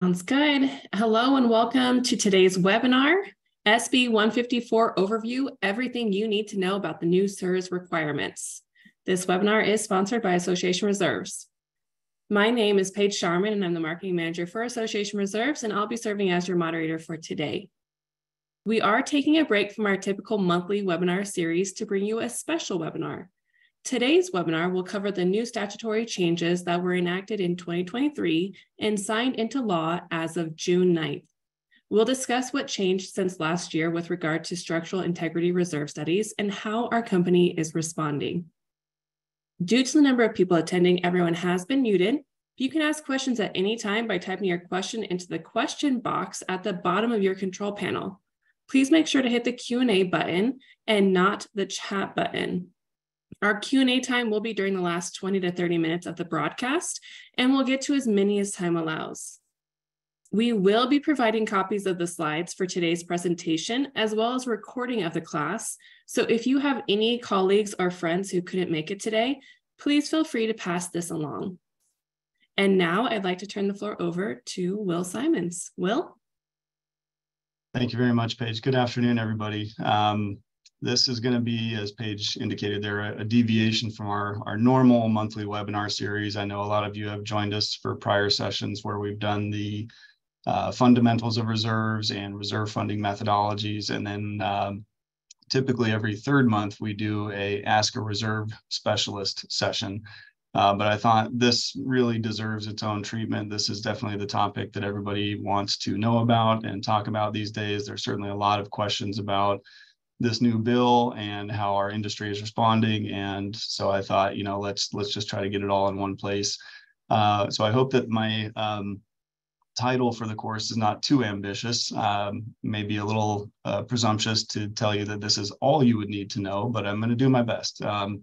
Sounds good. Hello and welcome to today's webinar, SB 154 Overview, Everything You Need to Know About the New SIRS Requirements. This webinar is sponsored by Association Reserves. My name is Paige Sharman and I'm the Marketing Manager for Association Reserves and I'll be serving as your moderator for today. We are taking a break from our typical monthly webinar series to bring you a special webinar. Today's webinar will cover the new statutory changes that were enacted in 2023 and signed into law as of June 9th. We'll discuss what changed since last year with regard to structural integrity reserve studies and how our company is responding. Due to the number of people attending, everyone has been muted. You can ask questions at any time by typing your question into the question box at the bottom of your control panel. Please make sure to hit the Q&A button and not the chat button. Our Q&A time will be during the last 20 to 30 minutes of the broadcast, and we'll get to as many as time allows. We will be providing copies of the slides for today's presentation, as well as recording of the class. So if you have any colleagues or friends who couldn't make it today, please feel free to pass this along. And now I'd like to turn the floor over to Will Simons. Will? Thank you very much, Paige. Good afternoon, everybody. Um, this is going to be, as Paige indicated there, a, deviation from our, our normal monthly webinar series. I know a lot of you have joined us for prior sessions where we've done the uh, fundamentals of reserves and reserve funding methodologies. And then um, typically every third month, we do a Ask a Reserve Specialist session. Uh, but I thought this really deserves its own treatment. This is definitely the topic that everybody wants to know about and talk about these days. There's certainly a lot of questions about this new bill and how our industry is responding. And so I thought, you know, let's let's just try to get it all in one place. Uh, so I hope that my um, title for the course is not too ambitious, um, maybe a little uh, presumptuous to tell you that this is all you would need to know, but I'm going to do my best. Um,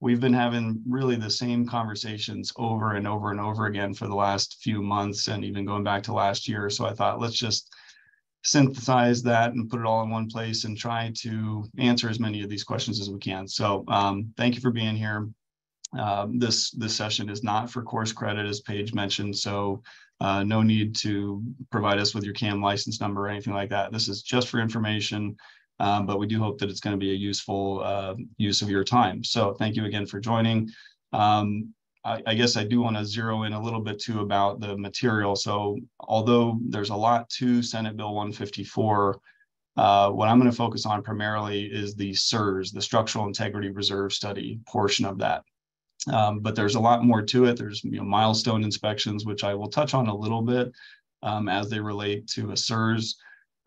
we've been having really the same conversations over and over and over again for the last few months and even going back to last year. So I thought, let's just synthesize that and put it all in one place and try to answer as many of these questions as we can. So um, thank you for being here. Um, this this session is not for course credit, as Paige mentioned, so uh, no need to provide us with your CAM license number or anything like that. This is just for information, um, but we do hope that it's going to be a useful uh, use of your time. So thank you again for joining. Um, I, I guess I do want to zero in a little bit too about the material. So although there's a lot to Senate Bill 154, uh, what I'm going to focus on primarily is the SIRS, the Structural Integrity Reserve Study portion of that. Um, but there's a lot more to it. There's you know, milestone inspections, which I will touch on a little bit um, as they relate to a SIRS.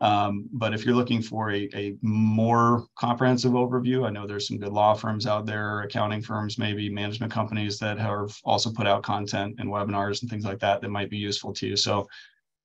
Um, but if you're looking for a, a more comprehensive overview, I know there's some good law firms out there, accounting firms, maybe management companies that have also put out content and webinars and things like that that might be useful to you. So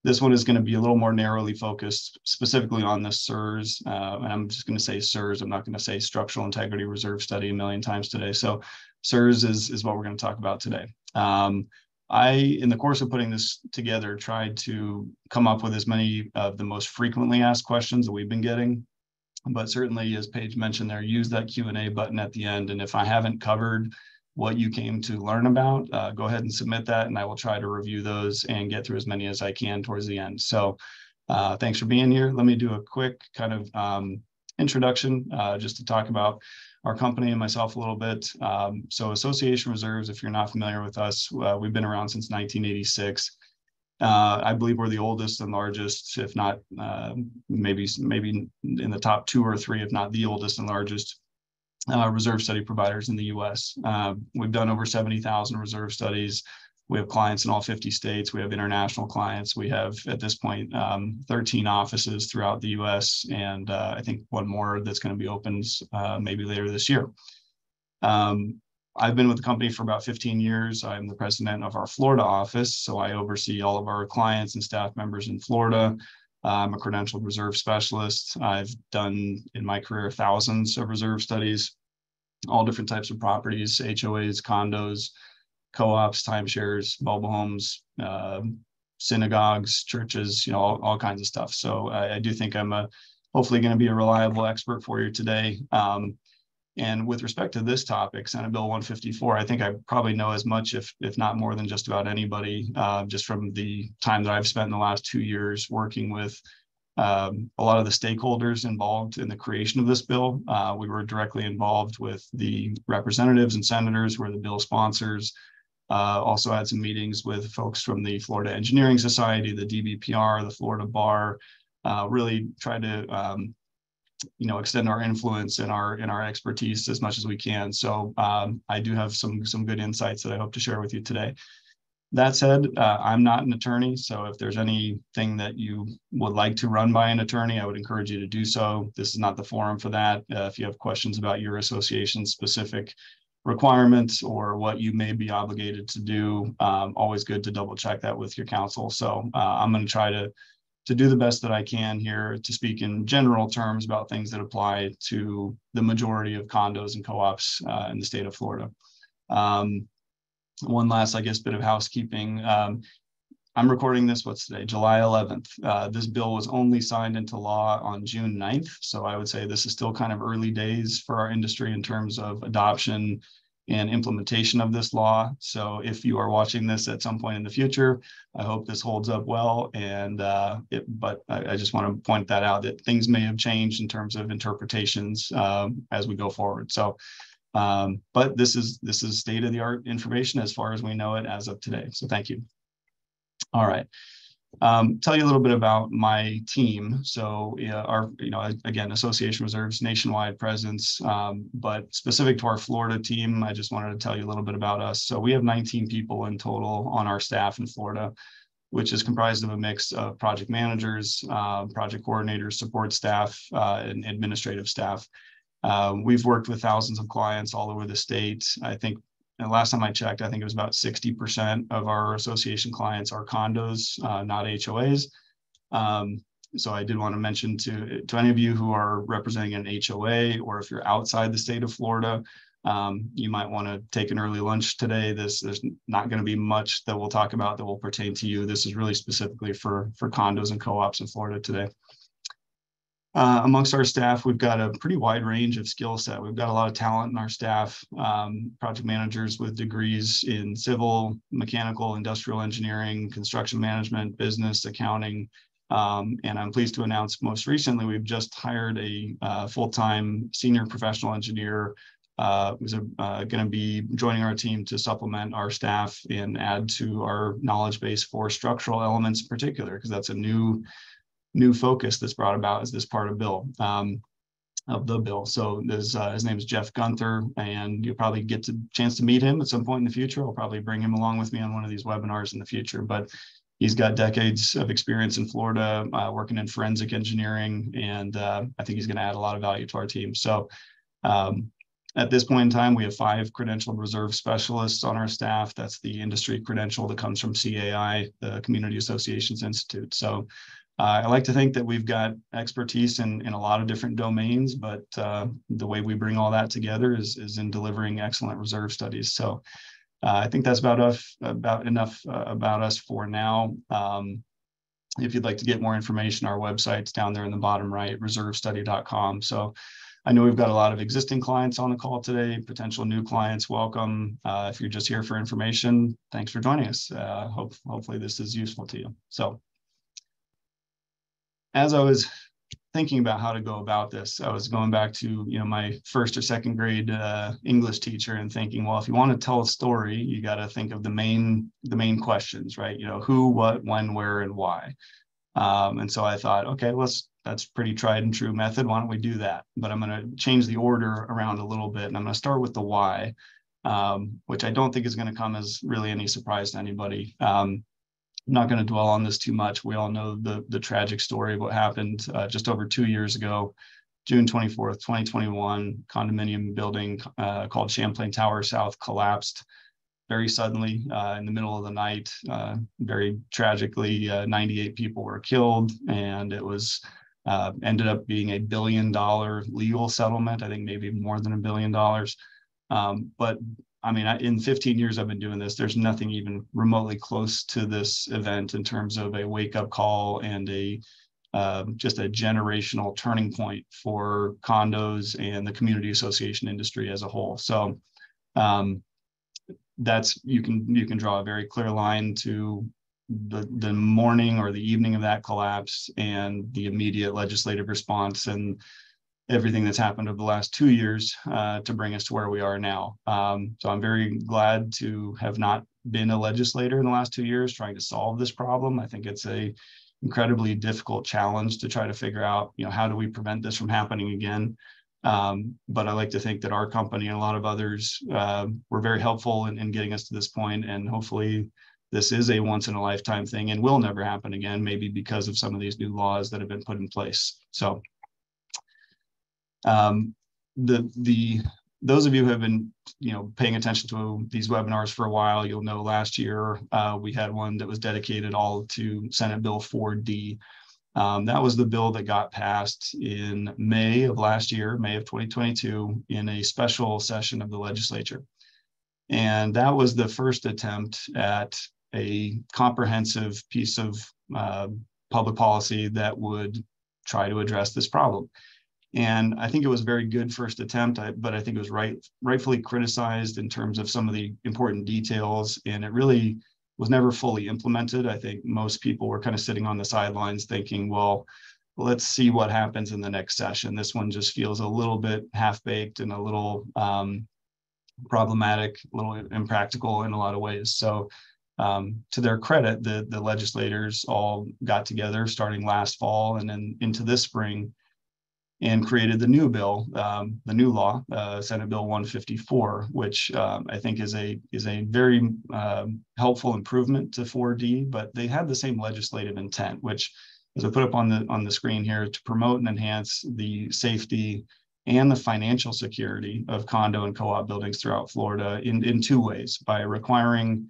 this one is going to be a little more narrowly focused specifically on the SIRS. Uh, and I'm just going to say SIRS. I'm not going to say structural integrity reserve study a million times today. So SIRS is, is what we're going to talk about today. Um, I, in the course of putting this together, tried to come up with as many of the most frequently asked questions that we've been getting. But certainly, as Paige mentioned there, use that Q&A button at the end. And if I haven't covered what you came to learn about, uh, go ahead and submit that, and I will try to review those and get through as many as I can towards the end. So uh, thanks for being here. Let me do a quick kind of um, introduction uh, just to talk about our company and myself a little bit. Um, so Association Reserves, if you're not familiar with us, uh, we've been around since 1986. Uh, I believe we're the oldest and largest, if not uh, maybe maybe in the top two or three, if not the oldest and largest uh, reserve study providers in the U.S. Uh, we've done over 70,000 reserve studies. We have clients in all 50 states. We have international clients. We have, at this point, um, 13 offices throughout the US, and uh, I think one more that's going to be opened uh, maybe later this year. Um, I've been with the company for about 15 years. I'm the president of our Florida office, so I oversee all of our clients and staff members in Florida. I'm a credentialed reserve specialist. I've done in my career thousands of reserve studies, all different types of properties, HOAs, condos, co-ops, timeshares, mobile homes, uh, synagogues, churches, you know, all, all kinds of stuff. So I, I do think I'm a, hopefully going to be a reliable expert for you today. Um, And with respect to this topic, Senate Bill 154, I think I probably know as much, if if not more than just about anybody, uh, just from the time that I've spent in the last two years working with um, a lot of the stakeholders involved in the creation of this bill. Uh, we were directly involved with the representatives and senators who are the bill sponsors. Uh, also had some meetings with folks from the Florida Engineering Society, the DBPR, the Florida Bar, uh, really tried to um, you know extend our influence and our and our expertise as much as we can. So um, I do have some some good insights that I hope to share with you today. That said, uh, I'm not an attorney, so if there's anything that you would like to run by an attorney, I would encourage you to do so. This is not the forum for that. Uh, if you have questions about your association specific requirements or what you may be obligated to do, um, always good to double check that with your counsel. So uh, I'm going to try to to do the best that I can here to speak in general terms about things that apply to the majority of condos and co-ops uh, in the state of Florida. Um, one last, I guess, bit of housekeeping. Um, I'm recording this, what's today, July 11th. Uh, this bill was only signed into law on June 9th. So I would say this is still kind of early days for our industry in terms of adoption and implementation of this law. So if you are watching this at some point in the future, I hope this holds up well. And uh, it, but I, I, just want to point that out that things may have changed in terms of interpretations um, as we go forward. So, um, but this is this is state of the art information as far as we know it as of today. So thank you. All right um, tell you a little bit about my team. So yeah, our, you know, again, Association Reserves nationwide presence, um, but specific to our Florida team, I just wanted to tell you a little bit about us. So we have 19 people in total on our staff in Florida, which is comprised of a mix of project managers, uh, project coordinators, support staff, uh, and administrative staff. Uh, we've worked with thousands of clients all over the state. I think and last time I checked, I think it was about 60% of our association clients are condos, uh, not HOAs. Um, so I did want to mention to, to any of you who are representing an HOA or if you're outside the state of Florida, um, you might want to take an early lunch today. This there's not going to be much that we'll talk about that will pertain to you. This is really specifically for for condos and co-ops in Florida today. Uh, amongst our staff, we've got a pretty wide range of skill set. We've got a lot of talent in our staff, um, project managers with degrees in civil, mechanical, industrial engineering, construction management, business, accounting. Um, and I'm pleased to announce most recently, we've just hired a uh, full-time senior professional engineer uh, who's uh, going to be joining our team to supplement our staff and add to our knowledge base for structural elements in particular, because that's a new new focus that's brought about as this part of bill um, of the bill. So uh, his name is Jeff Gunther, and you'll probably get a chance to meet him at some point in the future. I'll probably bring him along with me on one of these webinars in the future. But he's got decades of experience in Florida, uh, working in forensic engineering, and uh, I think he's going to add a lot of value to our team. So. Um, at this point in time, we have five credentialed reserve specialists on our staff. That's the industry credential that comes from CAI, the Community Associations Institute. So I like to think that we've got expertise in, in a lot of different domains, but uh, the way we bring all that together is, is in delivering excellent reserve studies. So uh, I think that's about, us, about enough uh, about us for now. Um, if you'd like to get more information, our website's down there in the bottom right, reservestudy.com. So I know we've got a lot of existing clients on the call today, potential new clients, welcome. Uh, if you're just here for information, thanks for joining us. Uh, hope, hopefully this is useful to you. So as I was thinking about how to go about this, I was going back to you know my first or second grade uh, English teacher and thinking, well, if you want to tell a story, you got to think of the main the main questions, right? You know, who, what, when, where, and why. Um, and so I thought, okay, let's that's pretty tried and true method. Why don't we do that? But I'm going to change the order around a little bit, and I'm going to start with the why, um, which I don't think is going to come as really any surprise to anybody. Um, I'm not going to dwell on this too much. We all know the the tragic story of what happened uh, just over two years ago, June 24th, 2021. Condominium building uh, called Champlain Tower South collapsed very suddenly uh, in the middle of the night. Uh, very tragically, uh, 98 people were killed, and it was uh, ended up being a billion dollar legal settlement. I think maybe more than a billion dollars. Um, but I mean, in 15 years I've been doing this, there's nothing even remotely close to this event in terms of a wake up call and a uh, just a generational turning point for condos and the community association industry as a whole. So um, that's you can you can draw a very clear line to the the morning or the evening of that collapse and the immediate legislative response and everything that's happened over the last two years uh, to bring us to where we are now. Um, so I'm very glad to have not been a legislator in the last two years trying to solve this problem. I think it's a incredibly difficult challenge to try to figure out, you know, how do we prevent this from happening again? Um, but I like to think that our company and a lot of others uh, were very helpful in, in getting us to this point, and hopefully this is a once in a lifetime thing and will never happen again, maybe because of some of these new laws that have been put in place. So um, the the those of you who have been you know paying attention to these webinars for a while, you'll know last year uh, we had one that was dedicated all to Senate Bill 4D. Um, that was the bill that got passed in May of last year, May of 2022, in a special session of the legislature. And that was the first attempt at a comprehensive piece of uh, public policy that would try to address this problem. And I think it was a very good first attempt, but I think it was right, rightfully criticized in terms of some of the important details. And it really was never fully implemented. I think most people were kind of sitting on the sidelines thinking, well, let's see what happens in the next session. This one just feels a little bit half baked and a little um, problematic, a little impractical in a lot of ways. So um, to their credit, the, the legislators all got together starting last fall and then into this spring and created the new bill, um, the new law, uh, Senate Bill 154, which um, I think is a is a very um, helpful improvement to 4D. But they had the same legislative intent, which, as I put up on the on the screen here, to promote and enhance the safety and the financial security of condo and co-op buildings throughout Florida in in two ways: by requiring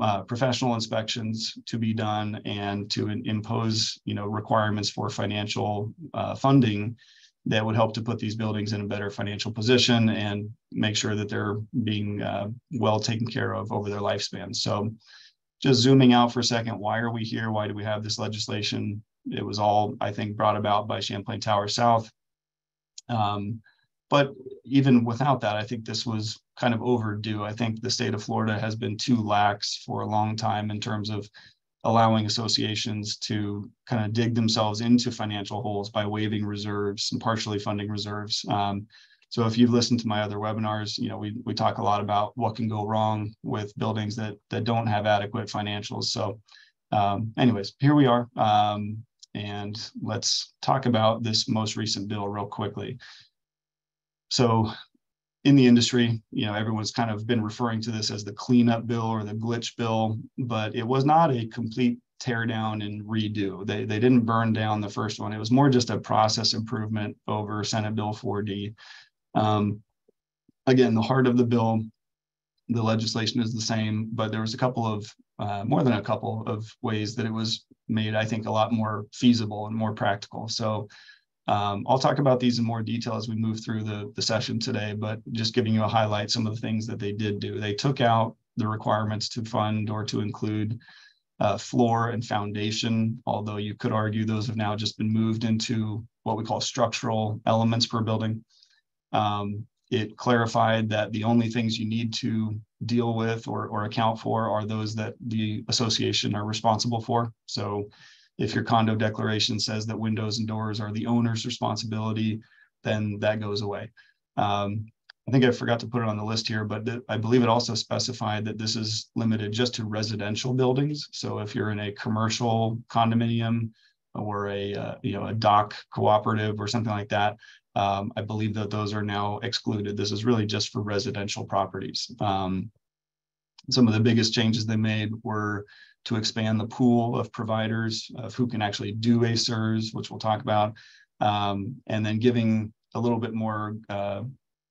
uh, professional inspections to be done and to impose you know requirements for financial uh, funding that would help to put these buildings in a better financial position and make sure that they're being uh, well taken care of over their lifespan. So just zooming out for a second, why are we here? Why do we have this legislation? It was all, I think, brought about by Champlain Tower South. Um, but even without that, I think this was kind of overdue. I think the state of Florida has been too lax for a long time in terms of allowing associations to kind of dig themselves into financial holes by waiving reserves and partially funding reserves. Um, so if you've listened to my other webinars, you know, we, we talk a lot about what can go wrong with buildings that, that don't have adequate financials. So um, anyways, here we are. Um, and let's talk about this most recent bill real quickly. So in the industry, you know, everyone's kind of been referring to this as the cleanup bill or the glitch bill, but it was not a complete tear down and redo. They, they didn't burn down the first one. It was more just a process improvement over Senate Bill 4D. Um, again, the heart of the bill, the legislation is the same, but there was a couple of, uh, more than a couple of ways that it was made, I think, a lot more feasible and more practical. So um, I'll talk about these in more detail as we move through the, the session today, but just giving you a highlight some of the things that they did do. They took out the requirements to fund or to include uh, floor and foundation, although you could argue those have now just been moved into what we call structural elements per building. Um, it clarified that the only things you need to deal with or, or account for are those that the association are responsible for. So if your condo declaration says that windows and doors are the owner's responsibility, then that goes away. Um, I think I forgot to put it on the list here, but I believe it also specified that this is limited just to residential buildings. So if you're in a commercial condominium or a uh, you know a dock cooperative or something like that, um, I believe that those are now excluded. This is really just for residential properties. Um, some of the biggest changes they made were to expand the pool of providers of who can actually do a SIRS, which we'll talk about, um, and then giving a little bit more uh,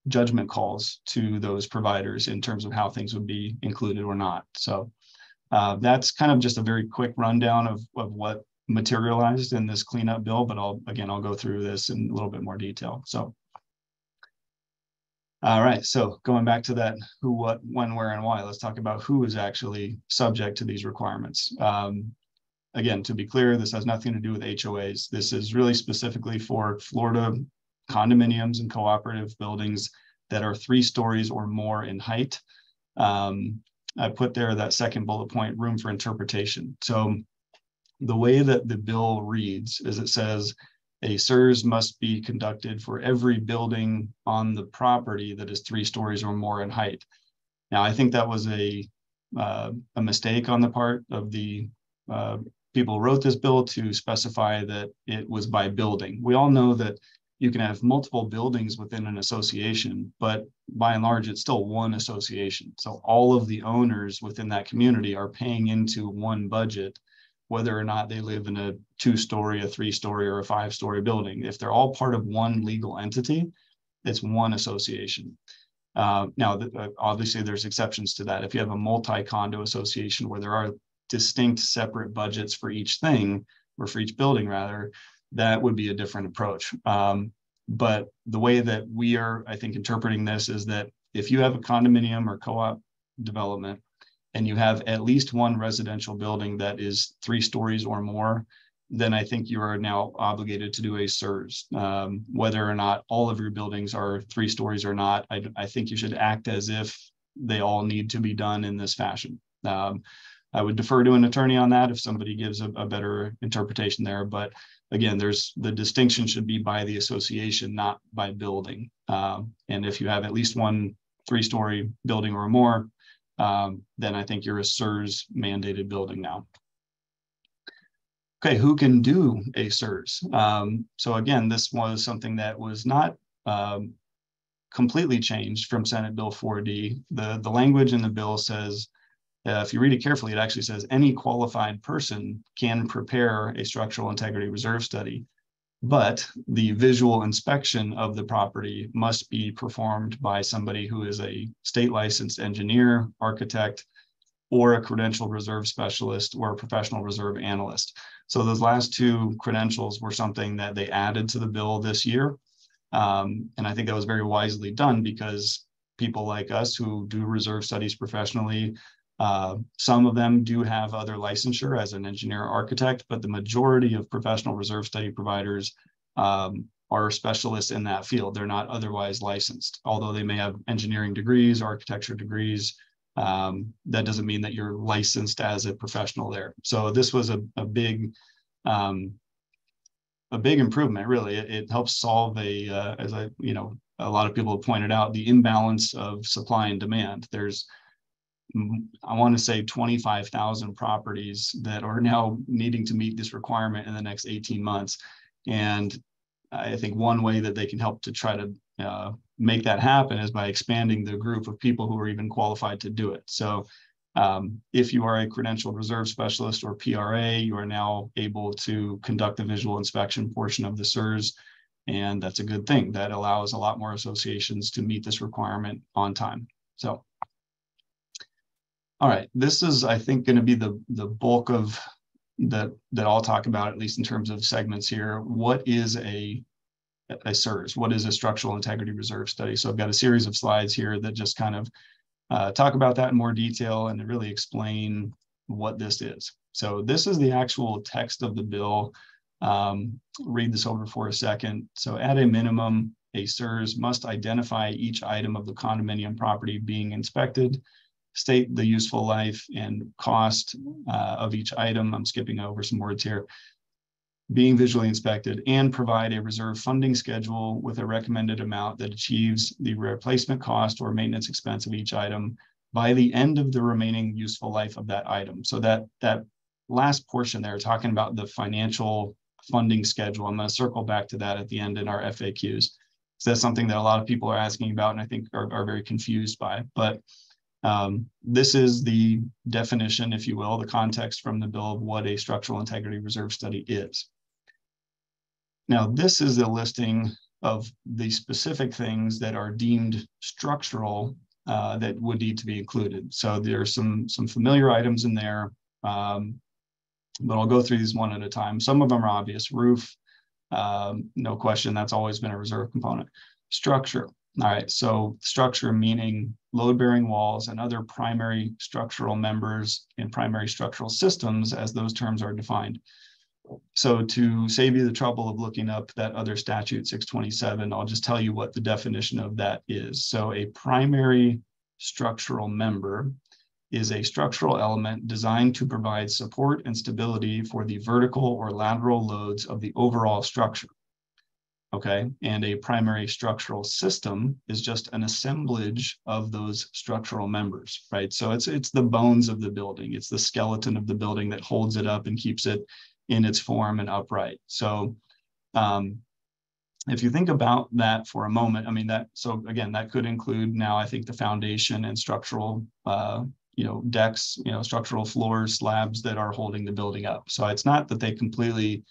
judgment calls to those providers in terms of how things would be included or not. So uh, that's kind of just a very quick rundown of, of what materialized in this cleanup bill, but I'll, again, I'll go through this in a little bit more detail. So all right, so going back to that who, what, when, where, and why, let's talk about who is actually subject to these requirements. Um, again, to be clear, this has nothing to do with HOAs. This is really specifically for Florida condominiums and cooperative buildings that are three stories or more in height. Um, I put there that second bullet point, room for interpretation. So the way that the bill reads is it says a SIRS must be conducted for every building on the property that is three stories or more in height. Now, I think that was a uh, a mistake on the part of the uh, people who wrote this bill to specify that it was by building. We all know that you can have multiple buildings within an association, but by and large, it's still one association. So all of the owners within that community are paying into one budget, whether or not they live in a two story, a three story, or a five story building. If they're all part of one legal entity, it's one association. Uh, now, uh, obviously, there's exceptions to that. If you have a multi condo association where there are distinct separate budgets for each thing, or for each building rather, that would be a different approach. Um, but the way that we are, I think, interpreting this is that if you have a condominium or co-op development and you have at least one residential building that is three stories or more, then I think you are now obligated to do a SIRS. Um, whether or not all of your buildings are three stories or not, I, I, think you should act as if they all need to be done in this fashion. Um, I would defer to an attorney on that if somebody gives a, a better interpretation there. But again, there's the distinction should be by the association, not by building. Um, and if you have at least one three-story building or more, um, then I think you're a SIRS mandated building now. Okay, who can do a SIRS? Um, so again, this was something that was not um, completely changed from Senate Bill 4D. The, the language in the bill says uh, if you read it carefully, it actually says any qualified person can prepare a structural integrity reserve study, but the visual inspection of the property must be performed by somebody who is a state licensed engineer, architect, or a credential reserve specialist or a professional reserve analyst. So those last two credentials were something that they added to the bill this year. Um, and I think that was very wisely done because people like us who do reserve studies professionally uh, some of them do have other licensure as an engineer architect, but the majority of professional reserve study providers um, are specialists in that field. They're not otherwise licensed, although they may have engineering degrees, architecture degrees. Um, that doesn't mean that you're licensed as a professional there. So this was a, a big, um, a big improvement. Really, it, it helps solve a, uh, as I, you know, a lot of people have pointed out, the imbalance of supply and demand. There's I want to say 25,000 properties that are now needing to meet this requirement in the next 18 months. And I think one way that they can help to try to uh, make that happen is by expanding the group of people who are even qualified to do it. So um, if you are a credentialed reserve specialist or PRA, you are now able to conduct the visual inspection portion of the SIRS. And that's a good thing. That allows a lot more associations to meet this requirement on time. So all right, this is, I think, going to be the, the bulk of that that I'll talk about, at least in terms of segments here. What is a, a SIRS? What is a structural integrity reserve study? So I've got a series of slides here that just kind of uh, talk about that in more detail and really explain what this is. So this is the actual text of the bill. Um, read this over for a second. So at a minimum, a SIRS must identify each item of the condominium property being inspected state the useful life and cost uh, of each item. I'm skipping over some words here. Being visually inspected and provide a reserve funding schedule with a recommended amount that achieves the replacement cost or maintenance expense of each item by the end of the remaining useful life of that item. So that that last portion there, talking about the financial funding schedule, I'm going to circle back to that at the end in our FAQs. So that's something that a lot of people are asking about and I think are, are very confused by. But um, this is the definition, if you will, the context from the bill of what a structural integrity reserve study is. Now, this is a listing of the specific things that are deemed structural uh, that would need to be included. So there's some, some familiar items in there, um, but I'll go through these one at a time. Some of them are obvious. Roof, um, no question, that's always been a reserve component. Structure, All right, so structure meaning load-bearing walls and other primary structural members in primary structural systems as those terms are defined. So to save you the trouble of looking up that other statute 627, I'll just tell you what the definition of that is. So a primary structural member is a structural element designed to provide support and stability for the vertical or lateral loads of the overall structure. Okay, and a primary structural system is just an assemblage of those structural members, right? So it's it's the bones of the building, it's the skeleton of the building that holds it up and keeps it in its form and upright. So um, if you think about that for a moment, I mean that so again that could include now I think the foundation and structural uh, you know decks, you know structural floors, slabs that are holding the building up. So it's not that they completely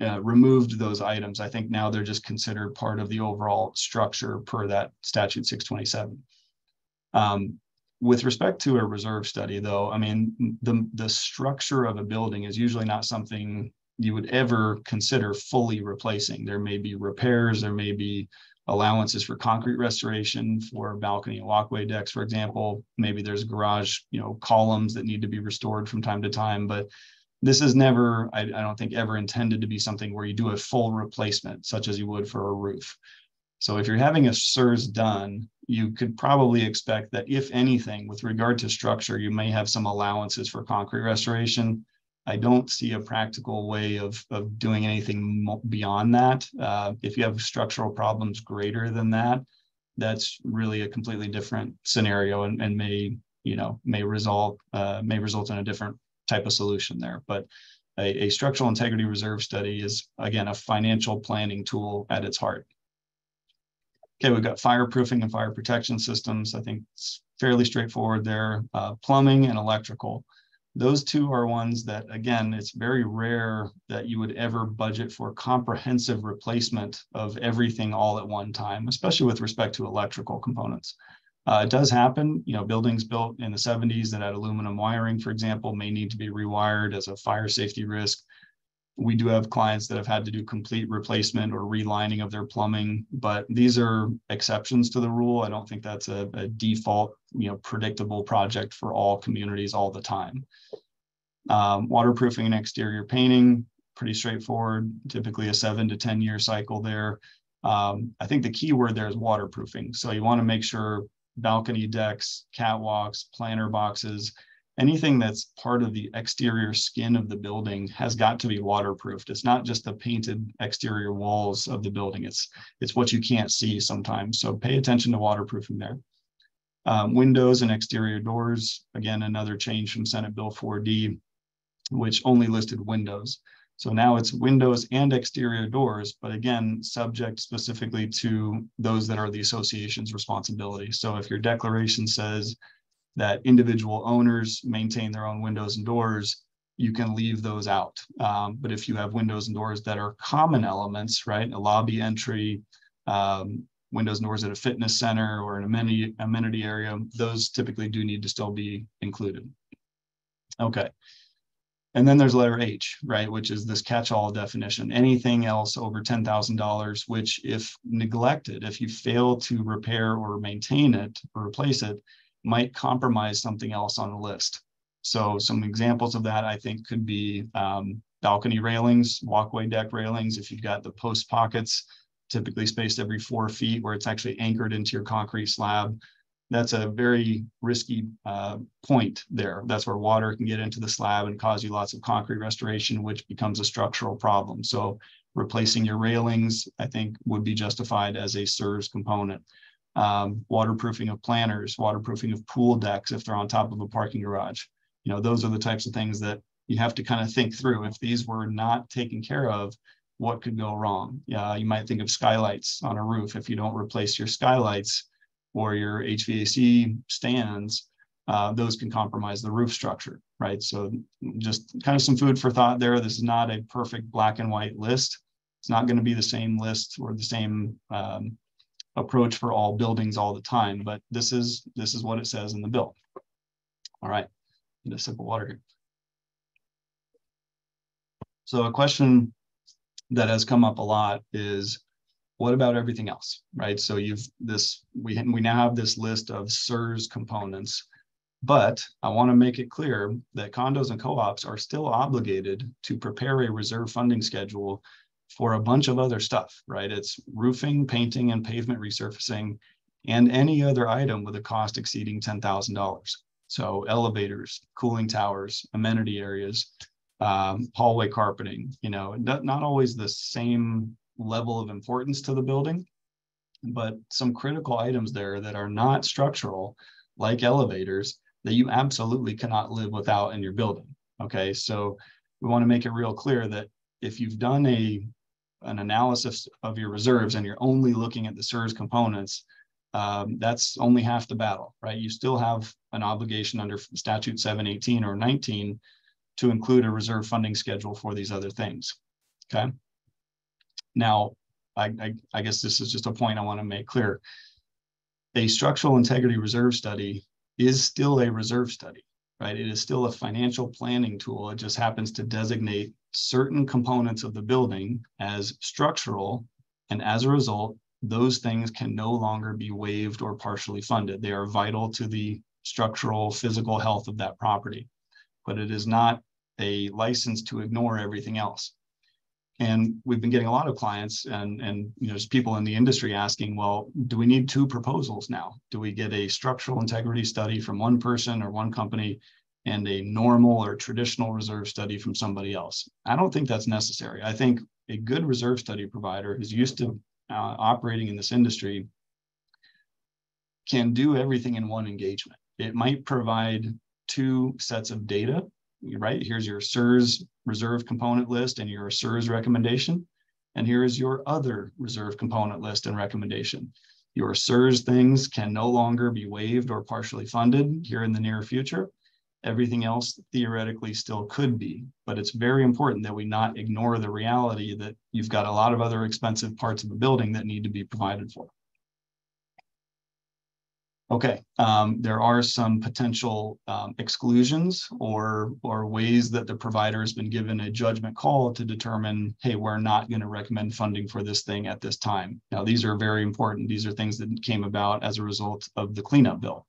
uh, removed those items. I think now they're just considered part of the overall structure per that statute 627. Um, with respect to a reserve study, though, I mean, the, the structure of a building is usually not something you would ever consider fully replacing. There may be repairs, there may be allowances for concrete restoration for balcony and walkway decks, for example. Maybe there's garage, you know, columns that need to be restored from time to time, but this is never, I, I, don't think, ever intended to be something where you do a full replacement, such as you would for a roof. So if you're having a SIRS done, you could probably expect that if anything, with regard to structure, you may have some allowances for concrete restoration. I don't see a practical way of, of doing anything beyond that. Uh, if you have structural problems greater than that, that's really a completely different scenario and, and may, you know, may result, uh, may result in a different type of solution there. But a, a structural integrity reserve study is, again, a financial planning tool at its heart. Okay, we've got fireproofing and fire protection systems. I think it's fairly straightforward there. Uh, plumbing and electrical. Those two are ones that, again, it's very rare that you would ever budget for comprehensive replacement of everything all at one time, especially with respect to electrical components. Uh, it does happen, you know, buildings built in the 70s that had aluminum wiring, for example, may need to be rewired as a fire safety risk. We do have clients that have had to do complete replacement or relining of their plumbing, but these are exceptions to the rule. I don't think that's a, a default, you know, predictable project for all communities all the time. Um, waterproofing and exterior painting, pretty straightforward, typically a seven to 10 year cycle there. Um, I think the key word there is waterproofing. So you want to make sure balcony decks, catwalks, planter boxes, anything that's part of the exterior skin of the building has got to be waterproofed. It's not just the painted exterior walls of the building. It's it's what you can't see sometimes. So pay attention to waterproofing there. Um, windows and exterior doors, again, another change from Senate Bill 4D, which only listed windows. So now it's windows and exterior doors, but again, subject specifically to those that are the association's responsibility. So if your declaration says that individual owners maintain their own windows and doors, you can leave those out. Um, but if you have windows and doors that are common elements, right, a lobby entry, um, windows and doors at a fitness center or an amenity, amenity area, those typically do need to still be included. Okay. And then there's letter H, right, which is this catch-all definition. Anything else over $10,000, which if neglected, if you fail to repair or maintain it or replace it, might compromise something else on the list. So some examples of that I think could be um, balcony railings, walkway deck railings. If you've got the post pockets, typically spaced every four feet where it's actually anchored into your concrete slab, that's a very risky uh, point there. That's where water can get into the slab and cause you lots of concrete restoration, which becomes a structural problem. So replacing your railings, I think, would be justified as a SIRS component. Um, waterproofing of planters, waterproofing of pool decks if they're on top of a parking garage. You know, those are the types of things that you have to kind of think through. If these were not taken care of, what could go wrong? Yeah, you might think of skylights on a roof. If you don't replace your skylights, or your HVAC stands, uh, those can compromise the roof structure, right? So just kind of some food for thought there. This is not a perfect black and white list. It's not going to be the same list or the same um, approach for all buildings all the time, but this is this is what it says in the bill. All right, need a sip of water here. So a question that has come up a lot is what about everything else, right? So you've this, we, we now have this list of SIRS components, but I want to make it clear that condos and co-ops are still obligated to prepare a reserve funding schedule for a bunch of other stuff, right? It's roofing, painting, and pavement resurfacing, and any other item with a cost exceeding $10,000. So elevators, cooling towers, amenity areas, um, hallway carpeting, you know, not, not always the same level of importance to the building, but some critical items there that are not structural, like elevators, that you absolutely cannot live without in your building. Okay, so we want to make it real clear that if you've done a an analysis of your reserves and you're only looking at the SIRS components, um, that's only half the battle, right? You still have an obligation under statute 718 or 19 to include a reserve funding schedule for these other things, okay? Now, I, I, I guess this is just a point I want to make clear. A structural integrity reserve study is still a reserve study, right? It is still a financial planning tool. It just happens to designate certain components of the building as structural. And as a result, those things can no longer be waived or partially funded. They are vital to the structural physical health of that property, but it is not a license to ignore everything else. And we've been getting a lot of clients and, and you know, just people in the industry asking, well, do we need two proposals now? Do we get a structural integrity study from one person or one company and a normal or traditional reserve study from somebody else? I don't think that's necessary. I think a good reserve study provider who's used to uh, operating in this industry can do everything in one engagement. It might provide two sets of data right? Here's your SIRS reserve component list and your SIRS recommendation. And here is your other reserve component list and recommendation. Your SIRS things can no longer be waived or partially funded here in the near future. Everything else theoretically still could be, but it's very important that we not ignore the reality that you've got a lot of other expensive parts of the building that need to be provided for. Okay, um, there are some potential um, exclusions or or ways that the provider has been given a judgment call to determine, hey, we're not going to recommend funding for this thing at this time. Now, these are very important. These are things that came about as a result of the cleanup bill.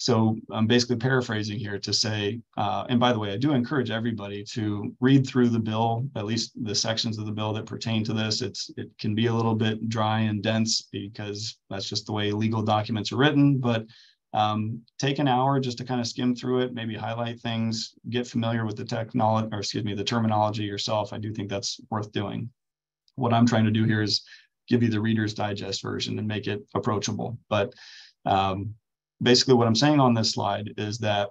So I'm basically paraphrasing here to say, uh, and by the way, I do encourage everybody to read through the bill, at least the sections of the bill that pertain to this. It's it can be a little bit dry and dense because that's just the way legal documents are written. But um, take an hour just to kind of skim through it, maybe highlight things, get familiar with the technology, or excuse me, the terminology yourself. I do think that's worth doing. What I'm trying to do here is give you the Reader's Digest version and make it approachable. But um, basically what I'm saying on this slide is that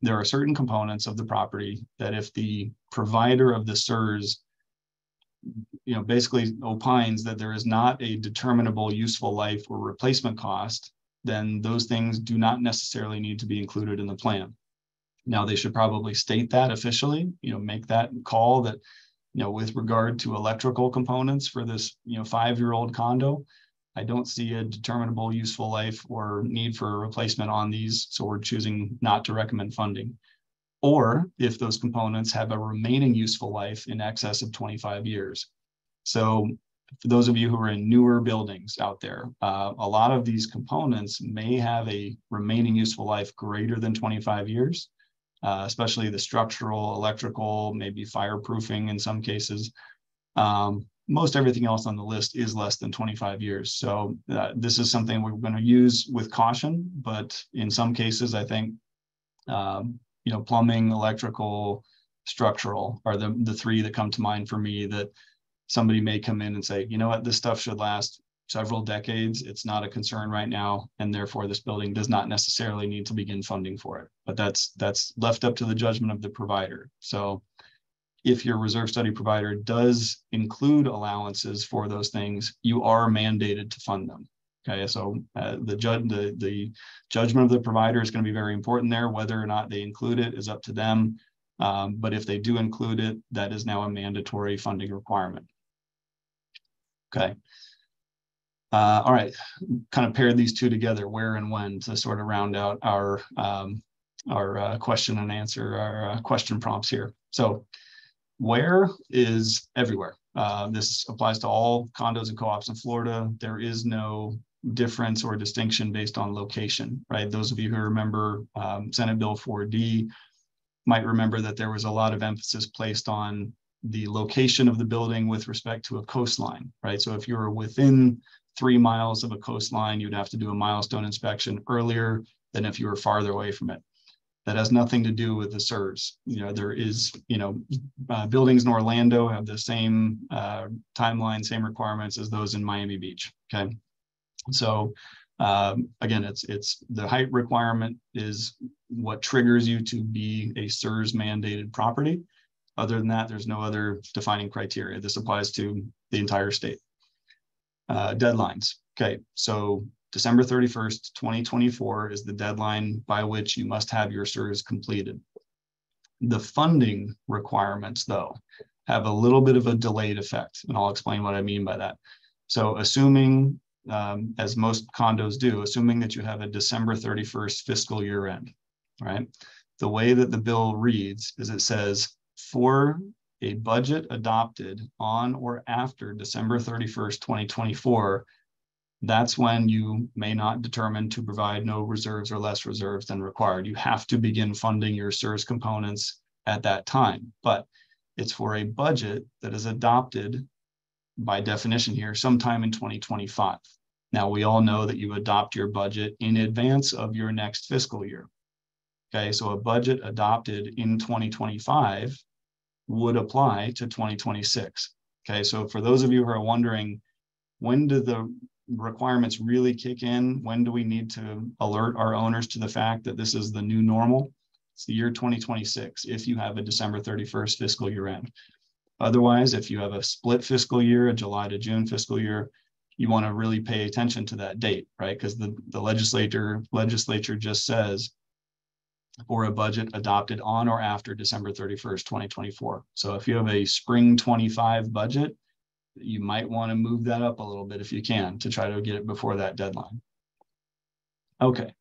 there are certain components of the property that if the provider of the SIRS you know, basically opines that there is not a determinable useful life or replacement cost, then those things do not necessarily need to be included in the plan. Now they should probably state that officially, you know, make that call that, you know, with regard to electrical components for this, you know, five-year-old condo, I don't see a determinable useful life or need for replacement on these, so we're choosing not to recommend funding. Or if those components have a remaining useful life in excess of 25 years. So for those of you who are in newer buildings out there, uh, a lot of these components may have a remaining useful life greater than 25 years, uh, especially the structural, electrical, maybe fireproofing in some cases. Um, most everything else on the list is less than 25 years. So uh, this is something we're going to use with caution, but in some cases, I think, um, you know, plumbing, electrical, structural are the, the three that come to mind for me that somebody may come in and say, you know what, this stuff should last several decades. It's not a concern right now, and therefore this building does not necessarily need to begin funding for it. But that's that's left up to the judgment of the provider. So if your reserve study provider does include allowances for those things, you are mandated to fund them. Okay, so uh, the, the, the judgment of the provider is going to be very important there. Whether or not they include it is up to them. Um, but if they do include it, that is now a mandatory funding requirement. Okay. Uh, all right, kind of pair these two together, where and when, to sort of round out our um, our uh, question and answer, our uh, question prompts here. So where is everywhere. Uh, this applies to all condos and co-ops in Florida. There is no difference or distinction based on location, right? Those of you who remember um, Senate Bill 4D might remember that there was a lot of emphasis placed on the location of the building with respect to a coastline, right? So if you were within three miles of a coastline, you'd have to do a milestone inspection earlier than if you were farther away from it. That has nothing to do with the SIRS. You know, there is, you know, uh, buildings in Orlando have the same uh, timeline, same requirements as those in Miami Beach. Okay, so um, again, it's it's the height requirement is what triggers you to be a SIRS mandated property. Other than that, there's no other defining criteria. This applies to the entire state. Uh, deadlines. Okay, so December 31st, 2024 is the deadline by which you must have your SIRS completed. The funding requirements, though, have a little bit of a delayed effect, and I'll explain what I mean by that. So assuming, um, as most condos do, assuming that you have a December 31st fiscal year end, right? The way that the bill reads is it says for a budget adopted on or after December 31st, 2024, that's when you may not determine to provide no reserves or less reserves than required. You have to begin funding your SIRS components at that time, but it's for a budget that is adopted by definition here sometime in 2025. Now, we all know that you adopt your budget in advance of your next fiscal year. Okay, so a budget adopted in 2025 would apply to 2026. Okay, so for those of you who are wondering, when do the requirements really kick in? When do we need to alert our owners to the fact that this is the new normal? It's the year 2026 if you have a December 31st fiscal year end. Otherwise, if you have a split fiscal year, a July to June fiscal year, you want to really pay attention to that date, right? Because the, the legislature legislature just says for a budget adopted on or after December 31st, 2024. So if you have a spring 25 budget, you might want to move that up a little bit if you can to try to get it before that deadline. Okay.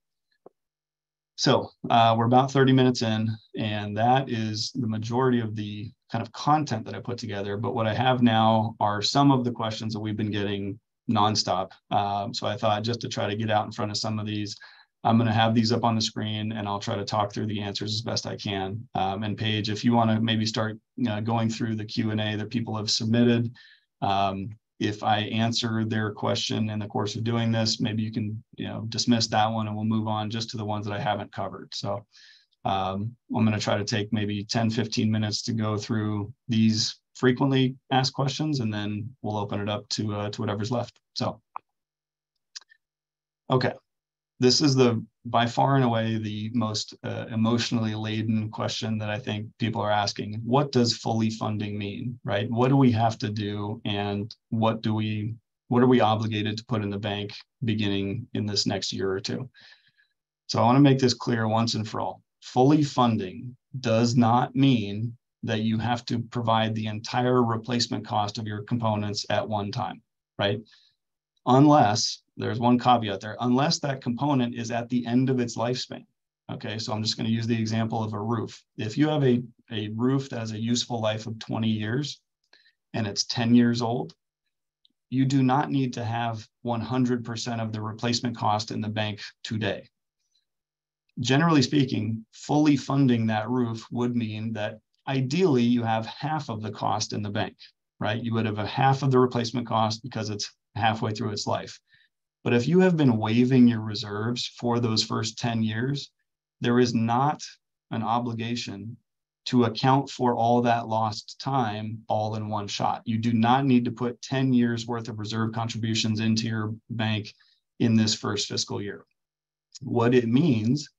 So uh, we're about 30 minutes in, and that is the majority of the kind of content that I put together. But what I have now are some of the questions that we've been getting nonstop. Um, so I thought just to try to get out in front of some of these, I'm going to have these up on the screen and I'll try to talk through the answers as best I can. Um, and Paige, if you want to maybe start you know, going through the Q&A that people have submitted, um, if I answer their question in the course of doing this, maybe you can you know, dismiss that one and we'll move on just to the ones that I haven't covered. So um, I'm going to try to take maybe 10, 15 minutes to go through these frequently asked questions and then we'll open it up to, uh, to whatever's left. So, okay this is the by far and away the most uh, emotionally laden question that I think people are asking. What does fully funding mean, right? What do we have to do, and what do we what are we obligated to put in the bank beginning in this next year or two? So I want to make this clear once and for all. Fully funding does not mean that you have to provide the entire replacement cost of your components at one time, right? Unless there's one caveat there, unless that component is at the end of its lifespan. Okay, so I'm just going to use the example of a roof. If you have a, a roof that has a useful life of 20 years and it's 10 years old, you do not need to have 100% of the replacement cost in the bank today. Generally speaking, fully funding that roof would mean that ideally you have half of the cost in the bank, right? You would have a half of the replacement cost because it's halfway through its life. But if you have been waiving your reserves for those first 10 years, there is not an obligation to account for all that lost time all in one shot. You do not need to put 10 years worth of reserve contributions into your bank in this first fiscal year. What it means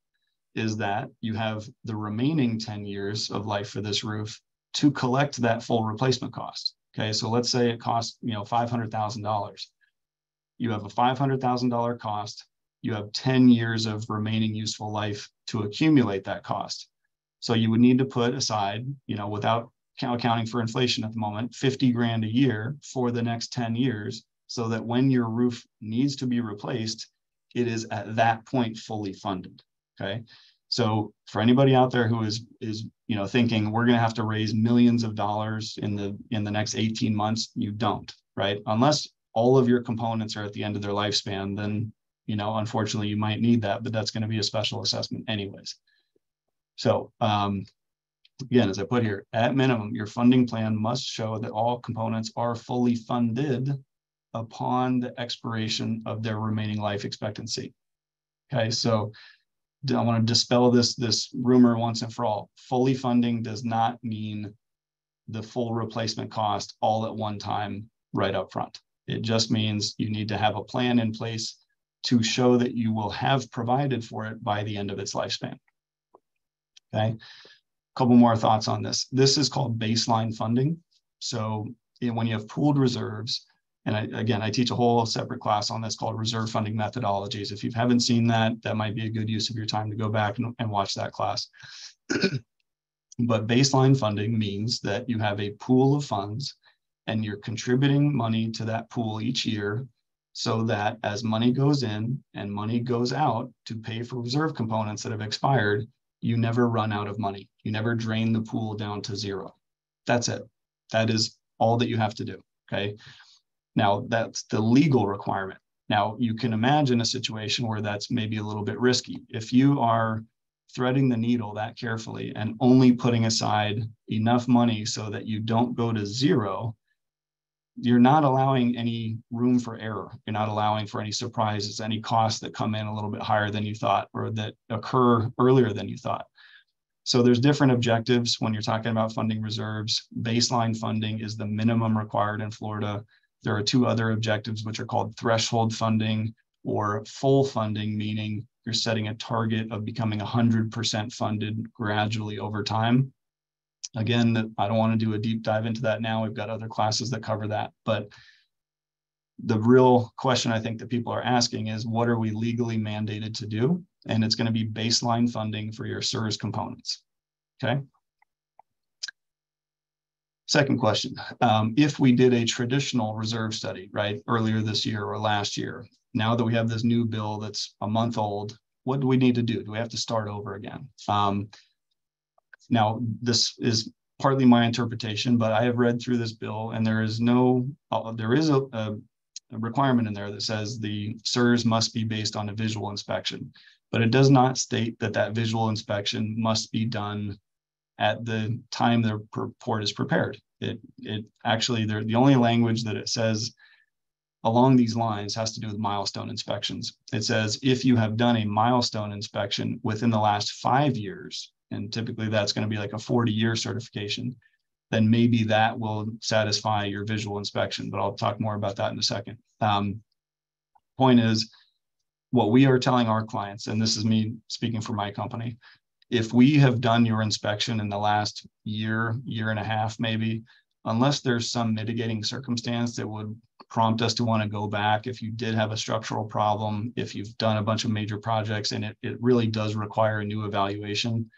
is that you have the remaining 10 years of life for this roof to collect that full replacement cost. Okay, so let's say it costs, you know, $500,000 you have a $500,000 cost, you have 10 years of remaining useful life to accumulate that cost. So you would need to put aside, you know, without accounting for inflation at the moment, 50 grand a year for the next 10 years so that when your roof needs to be replaced, it is at that point fully funded. Okay. So for anybody out there who is is you know thinking we're going to have to raise millions of dollars in the in the next 18 months, you don't, right? Unless all of your components are at the end of their lifespan, then you know unfortunately you might need that, but that's going to be a special assessment anyways. So um, again, as I put here, at minimum, your funding plan must show that all components are fully funded upon the expiration of their remaining life expectancy. Okay, so I want to dispel this this rumor once and for all. Fully funding does not mean the full replacement cost all at one time right up front. It just means you need to have a plan in place to show that you will have provided for it by the end of its lifespan. Okay, a couple more thoughts on this. This is called baseline funding. So when you have pooled reserves, and I, again, I teach a whole separate class on this called reserve funding methodologies. If you haven't seen that, that might be a good use of your time to go back and, and watch that class. but baseline funding means that you have a pool of funds and you're contributing money to that pool each year so that as money goes in and money goes out to pay for reserve components that have expired, you never run out of money. You never drain the pool down to zero. That's it. That is all that you have to do. Okay. Now, that's the legal requirement. Now, you can imagine a situation where that's maybe a little bit risky. If you are threading the needle that carefully and only putting aside enough money so that you don't go to zero, you're not allowing any room for error. You're not allowing for any surprises, any costs that come in a little bit higher than you thought or that occur earlier than you thought. So there's different objectives when you're talking about funding reserves. Baseline funding is the minimum required in Florida. There are two other objectives, which are called threshold funding or full funding, meaning you're setting a target of becoming 100% funded gradually over time. Again, I don't want to do a deep dive into that now. We've got other classes that cover that. But the real question I think that people are asking is what are we legally mandated to do? And it's going to be baseline funding for your SIRS components. Okay. Second question, um, if we did a traditional reserve study, right, earlier this year or last year, now that we have this new bill that's a month old, what do we need to do? Do we have to start over again? Um, now, this is partly my interpretation, but I have read through this bill and there is no, uh, there is a, a, requirement in there that says the SIRS must be based on a visual inspection, but it does not state that that visual inspection must be done at the time the report is prepared. It, it actually, the only language that it says along these lines has to do with milestone inspections. It says if you have done a milestone inspection within the last five years, and typically that's going to be like a 40 year certification, then maybe that will satisfy your visual inspection. But I'll talk more about that in a second. Um, point is, what we are telling our clients, and this is me speaking for my company, if we have done your inspection in the last year, year and a half, maybe, unless there's some mitigating circumstance that would prompt us to want to go back, if you did have a structural problem, if you've done a bunch of major projects and it, it really does require a new evaluation,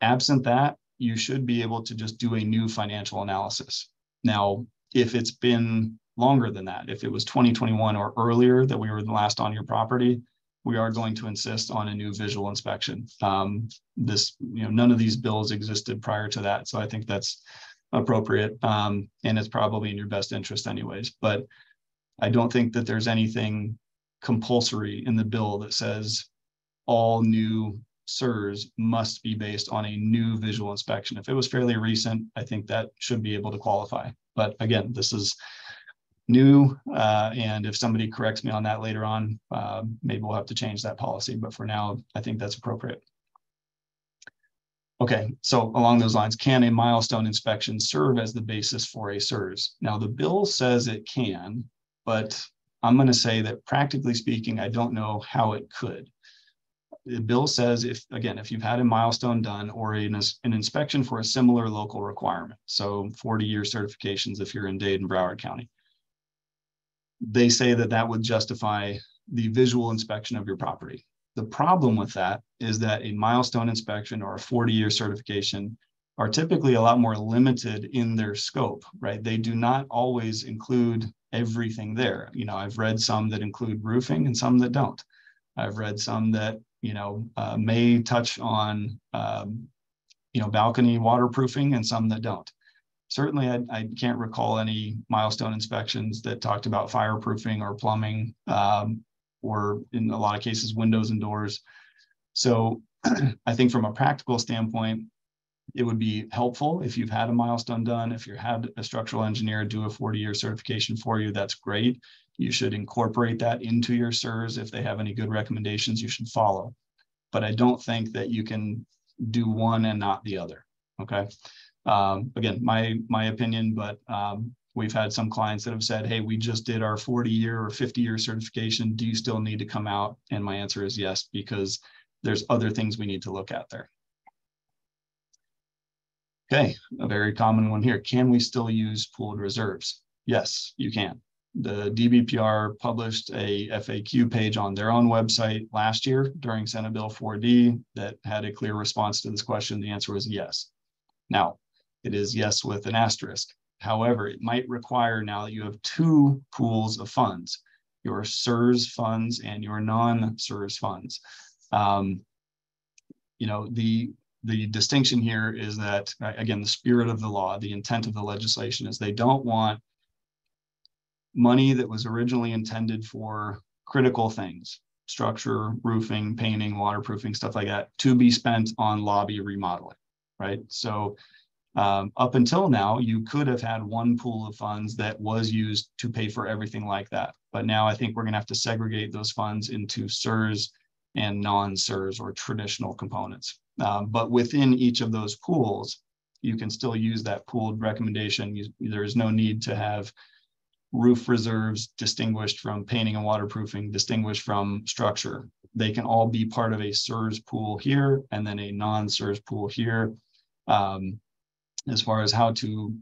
absent that, you should be able to just do a new financial analysis. Now, if it's been longer than that, if it was 2021 or earlier that we were the last on your property, we are going to insist on a new visual inspection. Um, this, you know, none of these bills existed prior to that. So I think that's appropriate. Um, and it's probably in your best interest anyways, but I don't think that there's anything compulsory in the bill that says all new SIRS must be based on a new visual inspection. If it was fairly recent, I think that should be able to qualify. But again, this is new. Uh, and if somebody corrects me on that later on, uh, maybe we'll have to change that policy. But for now, I think that's appropriate. Okay, so along those lines, can a milestone inspection serve as the basis for a SIRS? Now, the bill says it can, but I'm going to say that practically speaking, I don't know how it could. The bill says if, again, if you've had a milestone done or an, an inspection for a similar local requirement, so 40 year certifications if you're in Dade and Broward County, they say that that would justify the visual inspection of your property. The problem with that is that a milestone inspection or a 40 year certification are typically a lot more limited in their scope, right? They do not always include everything there. You know, I've read some that include roofing and some that don't. I've read some that you know, uh, may touch on, um, you know, balcony waterproofing and some that don't. Certainly, I, I, can't recall any milestone inspections that talked about fireproofing or plumbing, um, or in a lot of cases, windows and doors. So I think from a practical standpoint, it would be helpful if you've had a milestone done. If you had a structural engineer do a 40 year certification for you, that's great. You should incorporate that into your SIRS. If they have any good recommendations, you should follow. But I don't think that you can do one and not the other. Okay. Um, again, my my opinion, but um, we've had some clients that have said, "Hey, we just did our 40 year or 50 year certification. Do you still need to come out?" And my answer is yes, because there's other things we need to look at there. Okay, a very common one here. Can we still use pooled reserves? Yes, you can. The DBPR published a FAQ page on their own website last year during Senate Bill 4D that had a clear response to this question. The answer was yes. Now, it is yes with an asterisk. However, it might require now that you have two pools of funds, your SIRS funds and your non-SIRS funds. Um, you know, the the distinction here is that, again, the spirit of the law, the intent of the legislation is they don't want money that was originally intended for critical things, structure, roofing, painting, waterproofing, stuff like that, to be spent on lobby remodeling, right? So um, up until now, you could have had one pool of funds that was used to pay for everything like that. But now I think we're going to have to segregate those funds into SIRS and non-SIRS or traditional components. Um, but within each of those pools, you can still use that pooled recommendation. You, there is no need to have roof reserves distinguished from painting and waterproofing, distinguished from structure. They can all be part of a SIRS pool here and then a non-SIRS pool here. Um, as far as how to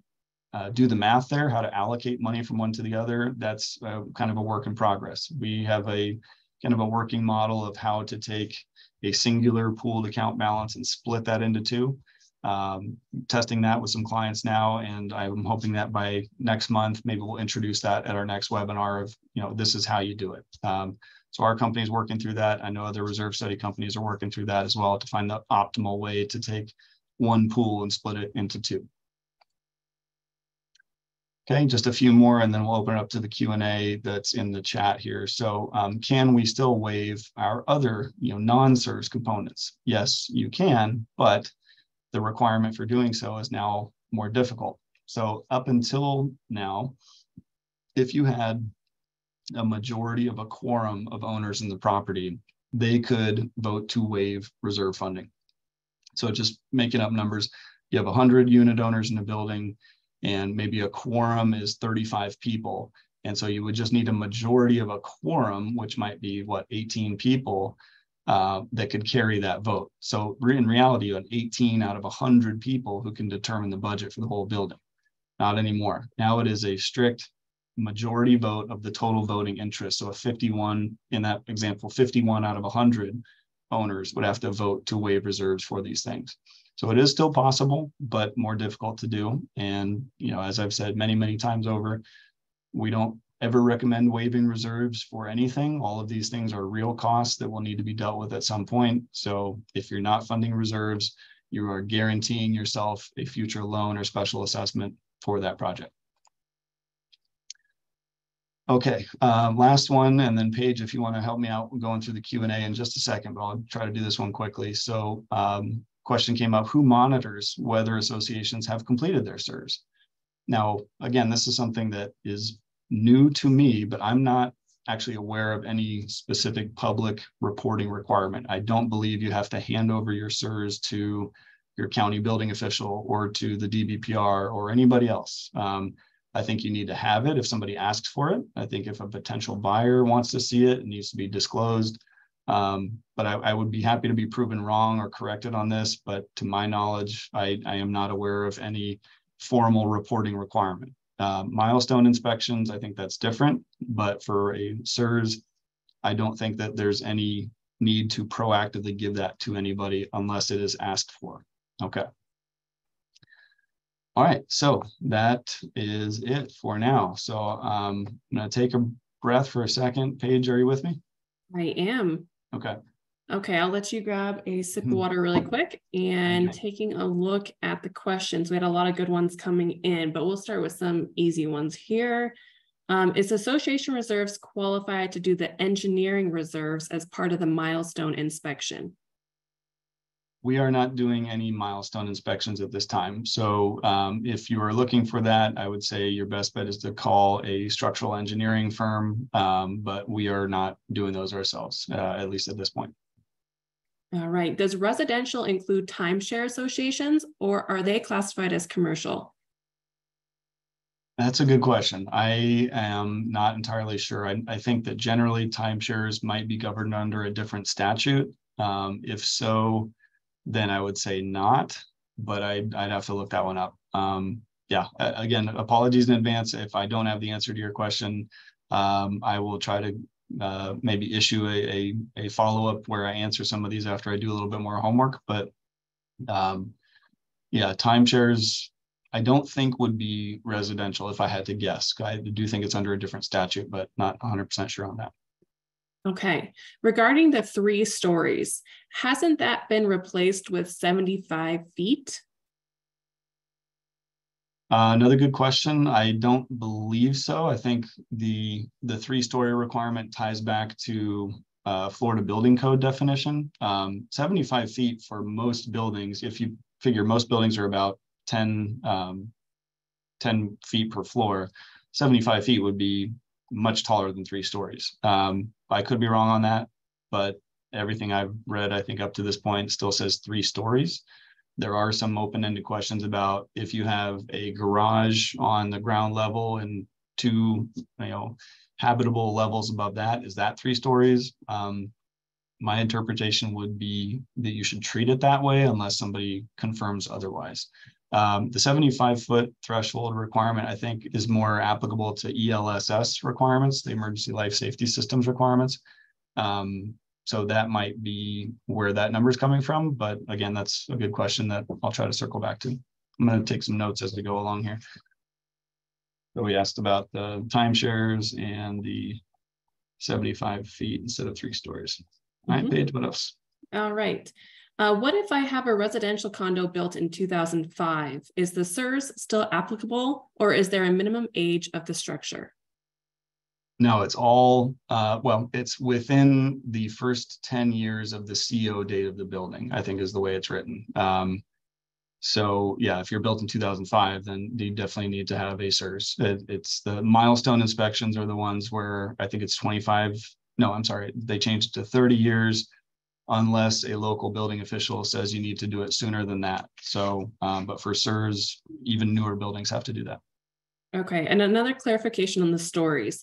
uh, do the math there, how to allocate money from one to the other, that's uh, kind of a work in progress. We have a kind of a working model of how to take a singular pooled account balance and split that into two. Um, testing that with some clients now, and I'm hoping that by next month, maybe we'll introduce that at our next webinar of, you know, this is how you do it. Um, so our company is working through that. I know other reserve study companies are working through that as well to find the optimal way to take one pool and split it into two. Okay, just a few more and then we'll open it up to the Q&A that's in the chat here. So um, can we still waive our other you know, non-SIRS components? Yes, you can, but the requirement for doing so is now more difficult. So up until now, if you had a majority of a quorum of owners in the property, they could vote to waive reserve funding. So just making up numbers, you have 100 unit owners in a building, and maybe a quorum is 35 people. And so you would just need a majority of a quorum, which might be what, 18 people uh, that could carry that vote. So in reality, you have 18 out of 100 people who can determine the budget for the whole building. Not anymore. Now it is a strict majority vote of the total voting interest. So a 51, in that example, 51 out of 100 owners would have to vote to waive reserves for these things. So it is still possible, but more difficult to do. And, you know, as I've said many, many times over, we don't ever recommend waiving reserves for anything. All of these things are real costs that will need to be dealt with at some point. So if you're not funding reserves, you are guaranteeing yourself a future loan or special assessment for that project. Okay, uh, last one, and then Paige, if you want to help me out going through the Q&A in just a second, but I'll try to do this one quickly. So um, question came up, who monitors whether associations have completed their SIRS? Now, again, this is something that is new to me, but I'm not actually aware of any specific public reporting requirement. I don't believe you have to hand over your SIRS to your county building official or to the DBPR or anybody else. Um, I think you need to have it if somebody asks for it. I think if a potential buyer wants to see it, it needs to be disclosed. Um, but I, I, would be happy to be proven wrong or corrected on this. But to my knowledge, I, I am not aware of any formal reporting requirement. Uh, milestone inspections, I think that's different. But for a SIRS, I don't think that there's any need to proactively give that to anybody unless it is asked for. Okay. All right, so that is it for now. So um, I'm going to take a breath for a second. Paige, are you with me? I am. Okay. Okay, I'll let you grab a sip of mm-hmm. water really quick and okay. taking a look at the questions. We had a lot of good ones coming in, but we'll start with some easy ones here. Um, is Association Reserves qualified to do the engineering reserves as part of the milestone inspection? We are not doing any milestone inspections at this time. So um, if you are looking for that, I would say your best bet is to call a structural engineering firm, um, but we are not doing those ourselves, uh, at least at this point. All right. Does residential include timeshare associations or are they classified as commercial? That's a good question. I am not entirely sure. I, I think that generally timeshares might be governed under a different statute. Um, if so, then I would say not, but I'd, I'd have to look that one up. Um, yeah, again, apologies in advance if I don't have the answer to your question. Um, I will try to uh, maybe issue a, a, a follow-up where I answer some of these after I do a little bit more homework. But um, yeah, timeshares, I don't think would be residential if I had to guess. I do think it's under a different statute, but not 100% sure on that. Okay. Regarding the three stories, hasn't that been replaced with 75 feet? Uh, another good question. I don't believe so. I think the the three story requirement ties back to uh, Florida Building Code definition. Um, 75 feet for most buildings. If you figure most buildings are about 10 um, 10 feet per floor, 75 feet would be much taller than three stories. Um, I could be wrong on that, but everything I've read, I think up to this point, still says three stories. There are some open-ended questions about if you have a garage on the ground level and two, you know, habitable levels above that, is that three stories? Um, my interpretation would be that you should treat it that way unless somebody confirms otherwise. Um, the 75 foot threshold requirement, I think, is more applicable to ELSS requirements, the emergency life safety systems requirements. Um, so that might be where that number is coming from. But again, that's a good question that I'll try to circle back to. I'm going to take some notes as we go along here. So we asked about the timeshares and the 75 feet instead of three stories. All right, mm -hmm. Paige, what else? All right. Uh, what if I have a residential condo built in 2005? Is the SIRS still applicable or is there a minimum age of the structure? No, it's all, uh, well, it's within the first 10 years of the CO date of the building, I think is the way it's written. Um, so yeah, if you're built in 2005, then you definitely need to have a SIRS. It, it's the milestone inspections are the ones where I think it's 25, no, I'm sorry, they changed to 30 years unless a local building official says you need to do it sooner than that. So, um, but for SIRS, even newer buildings have to do that. Okay, and another clarification on the stories.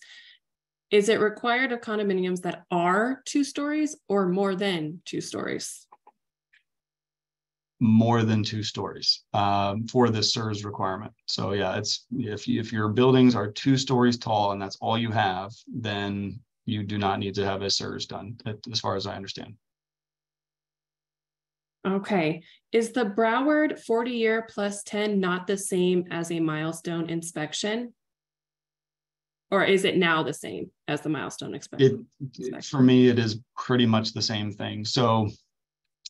Is it required of condominiums that are two stories or more than two stories? More than two stories um, for the SIRS requirement. So yeah, it's if if your buildings are two stories tall and that's all you have, then you do not need to have a SIRS done, as far as I understand. Okay. Is the Broward 40 year plus 10 not the same as a milestone inspection? or is it now the same as the milestone inspection? It, for me, it is pretty much the same thing. So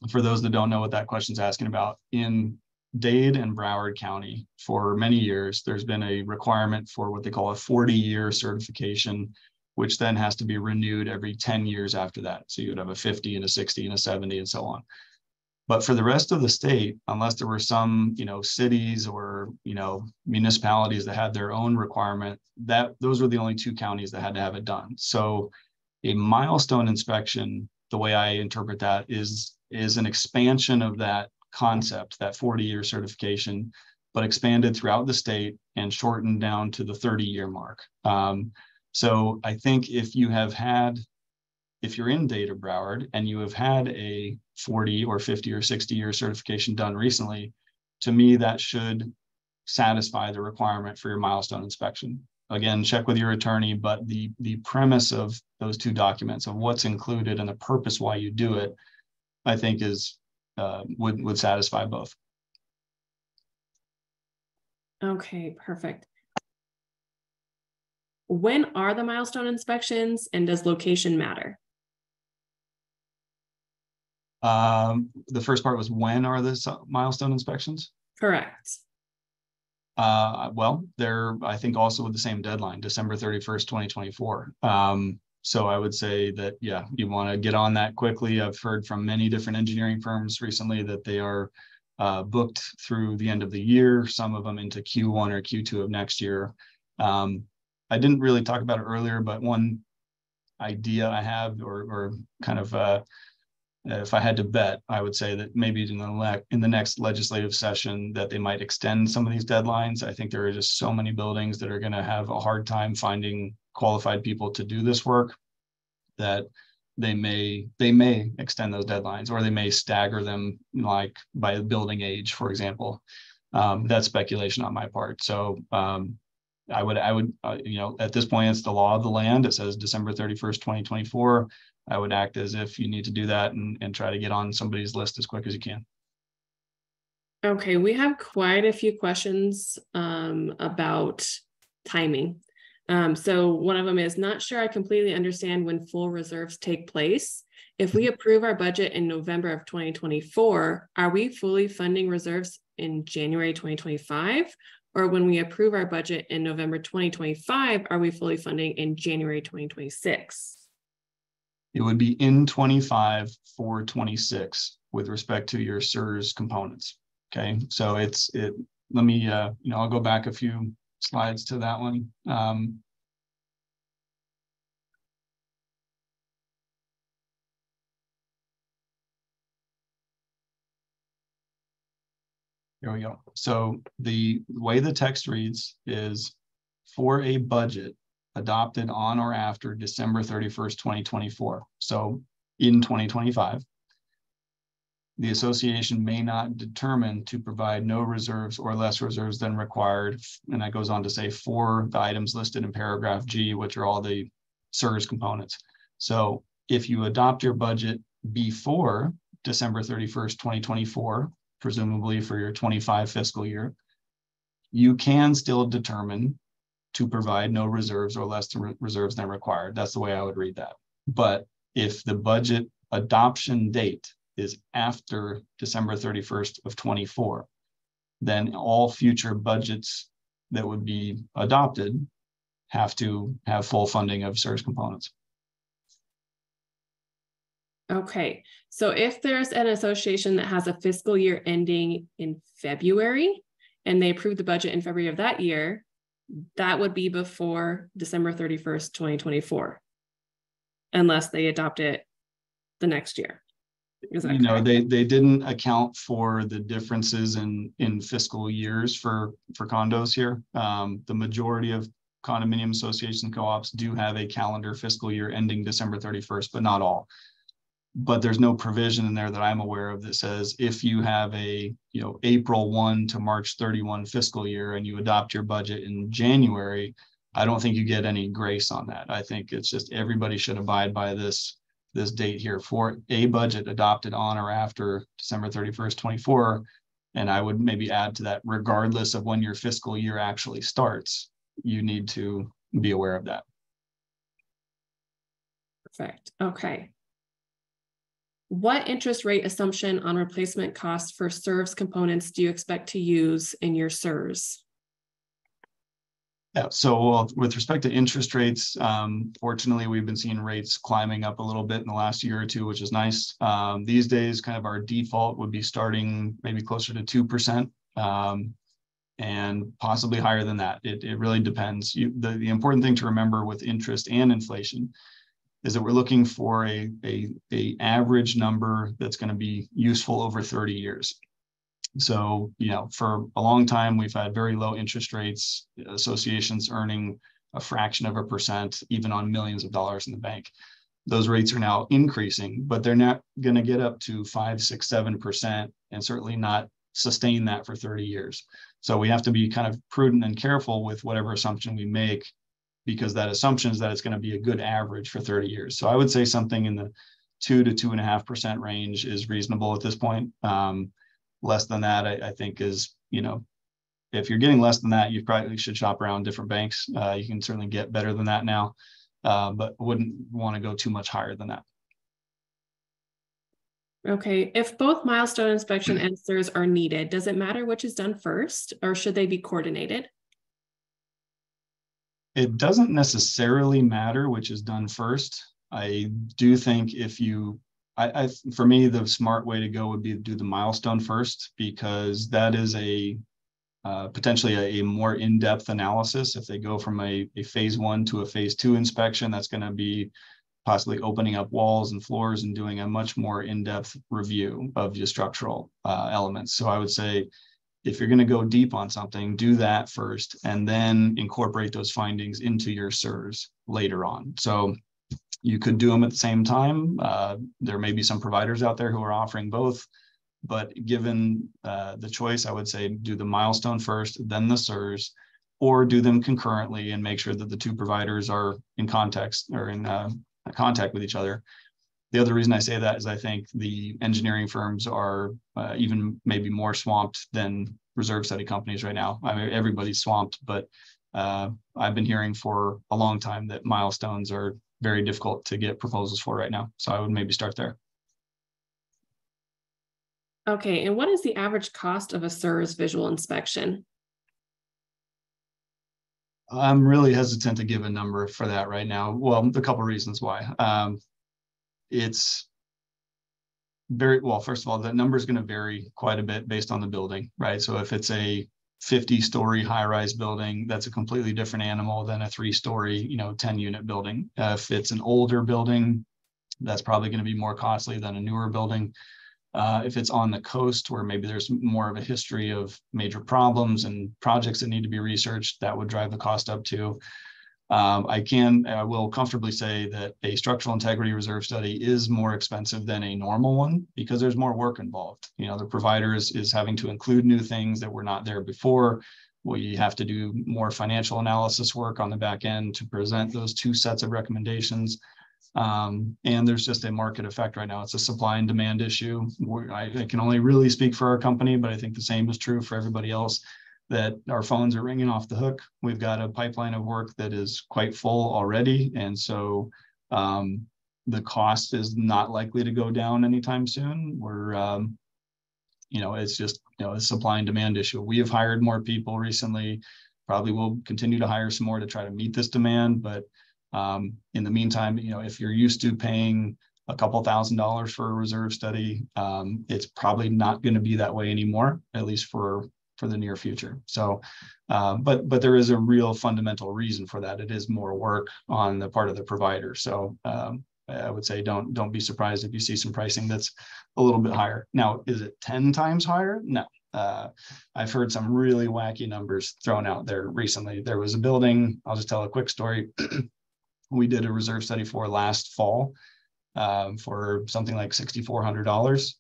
for those that don't know what that question is asking about, in Dade and Broward County for many years, there's been a requirement for what they call a 40 year certification, which then has to be renewed every 10 years after that. So you'd have a 50 and a 60 and a 70 and so on. But for the rest of the state, unless there were some, you know, cities or, you know, municipalities that had their own requirement, that those were the only two counties that had to have it done. So a milestone inspection, the way I interpret that is is an expansion of that concept, that 40 year certification, but expanded throughout the state and shortened down to the 30 year mark. Um, so I think if you have had if you're in data Broward and you have had a 40 or 50 or 60 year certification done recently, to me, that should satisfy the requirement for your milestone inspection. Again, check with your attorney, but the, the premise of those two documents of what's included and the purpose why you do it, I think is uh, would, would satisfy both. Okay, perfect. When are the milestone inspections and does location matter? Um, the first part was when are the milestone inspections? Correct. Uh, well, they're, I think, also with the same deadline, December 31st, 2024. Um, so I would say that, yeah, you want to get on that quickly. I've heard from many different engineering firms recently that they are uh, booked through the end of the year, some of them into Q1 or Q2 of next year. Um, I didn't really talk about it earlier, but one idea I have or, or kind of uh, if I had to bet, I would say that maybe in the le- in the next legislative session that they might extend some of these deadlines. I think there are just so many buildings that are going to have a hard time finding qualified people to do this work that they may they may extend those deadlines or they may stagger them like by building age, for example. Um, that's speculation on my part. So um, I would I would uh, you know at this point it's the law of the land. It says December thirty first, twenty twenty four. I would act as if you need to do that and, and try to get on somebody's list as quick as you can. Okay, we have quite a few questions um, about timing. Um, so one of them is not sure I completely understand when full reserves take place. If we approve our budget in November of 2024, are we fully funding reserves in January 2025? Or when we approve our budget in November 2025, are we fully funding in January 2026? It would be in 25 for 26 with respect to your SIRS components. Okay, so it's it. Let me, uh, you know, I'll go back a few slides to that one. Um, There we go. So the way the text reads is for a budget, adopted on or after December 31st, 2024. So in 2025, the association may not determine to provide no reserves or less reserves than required. And that goes on to say for the items listed in paragraph G, which are all the SIRS components. So if you adopt your budget before December 31st, 2024, presumably for your 25 fiscal year, you can still determine to provide no reserves or less re reserves than required. That's the way I would read that. But if the budget adoption date is after December 31st of 24, then all future budgets that would be adopted have to have full funding of SIRS components. Okay, so if there's an association that has a fiscal year ending in February and they approve the budget in February of that year, that would be before December 31st, 2024, unless they adopt it the next year. you know, they they didn't account for the differences in in fiscal years for for condos here. Um, the majority of condominium association co-ops do have a calendar fiscal year ending December 31st, but not all but there's no provision in there that I'm aware of that says if you have a you know April 1 to March 31 fiscal year and you adopt your budget in January, I don't think you get any grace on that. I think it's just everybody should abide by this this date here for a budget adopted on or after December 31st, 24. And I would maybe add to that, regardless of when your fiscal year actually starts, you need to be aware of that. Perfect. Okay. What interest rate assumption on replacement costs for SIRS components do you expect to use in your SIRS? Yeah, so with respect to interest rates, um, fortunately, we've been seeing rates climbing up a little bit in the last year or two, which is nice. Um, these days, kind of our default would be starting maybe closer to 2%. Um, and possibly higher than that. It, it really depends. You, the, the important thing to remember with interest and inflation is that we're looking for a, a, a average number that's going to be useful over 30 years. So, you know, for a long time, we've had very low interest rates, associations earning a fraction of a percent, even on millions of dollars in the bank. Those rates are now increasing, but they're not going to get up to five, six, seven percent, and certainly not sustain that for 30 years. So we have to be kind of prudent and careful with whatever assumption we make because that assumption is that it's going to be a good average for 30 years. So I would say something in the two to two and a half percent range is reasonable at this point. Um, less than that, I, I, think is, you know, if you're getting less than that, you probably should shop around different banks. Uh, you can certainly get better than that now, uh, but wouldn't want to go too much higher than that. Okay, if both milestone inspection answers are needed, does it matter which is done first or should they be coordinated? It doesn't necessarily matter which is done first. I do think if you, I, I for me, the smart way to go would be to do the milestone first because that is a uh, potentially a, a, more in-depth analysis. If they go from a, a phase one to a phase two inspection, that's going to be possibly opening up walls and floors and doing a much more in-depth review of your structural uh, elements. So I would say if you're going to go deep on something, do that first and then incorporate those findings into your SIRS later on. So you could do them at the same time. Uh, there may be some providers out there who are offering both, but given uh, the choice, I would say do the milestone first, then the SIRS, or do them concurrently and make sure that the two providers are in context or in uh, contact with each other. The other reason I say that is I think the engineering firms are uh, even maybe more swamped than reserve study companies right now. I mean, everybody's swamped, but uh, I've been hearing for a long time that milestones are very difficult to get proposals for right now. So I would maybe start there. Okay, and what is the average cost of a SIRS visual inspection? I'm really hesitant to give a number for that right now. Well, a couple of reasons why. Um, it's very well. First of all, the number is going to vary quite a bit based on the building, right? So if it's a 50-story high-rise building, that's a completely different animal than a three-story, you know, 10-unit building. Uh, if it's an older building, that's probably going to be more costly than a newer building. Uh, if it's on the coast where maybe there's more of a history of major problems and projects that need to be researched, that would drive the cost up too. Um, I can, I will comfortably say that a structural integrity reserve study is more expensive than a normal one because there's more work involved. You know, the provider is, is having to include new things that were not there before. We have to do more financial analysis work on the back end to present those two sets of recommendations. Um, and there's just a market effect right now. It's a supply and demand issue. I, I, can only really speak for our company, but I think the same is true for everybody else that our phones are ringing off the hook. We've got a pipeline of work that is quite full already. And so um, the cost is not likely to go down anytime soon. We're, um, you know, it's just, you know, a supply and demand issue. We have hired more people recently. Probably will continue to hire some more to try to meet this demand, but um, in the meantime, you know, if you're used to paying a couple thousand dollars for a reserve study, um, it's probably not going to be that way anymore, at least for for the near future. So, uh, but but there is a real fundamental reason for that. It is more work on the part of the provider. So um, I would say don't don't be surprised if you see some pricing that's a little bit higher. Now, is it ten times higher? No. Uh, I've heard some really wacky numbers thrown out there recently. There was a building. I'll just tell a quick story. we did a reserve study for last fall um, for something like $6,400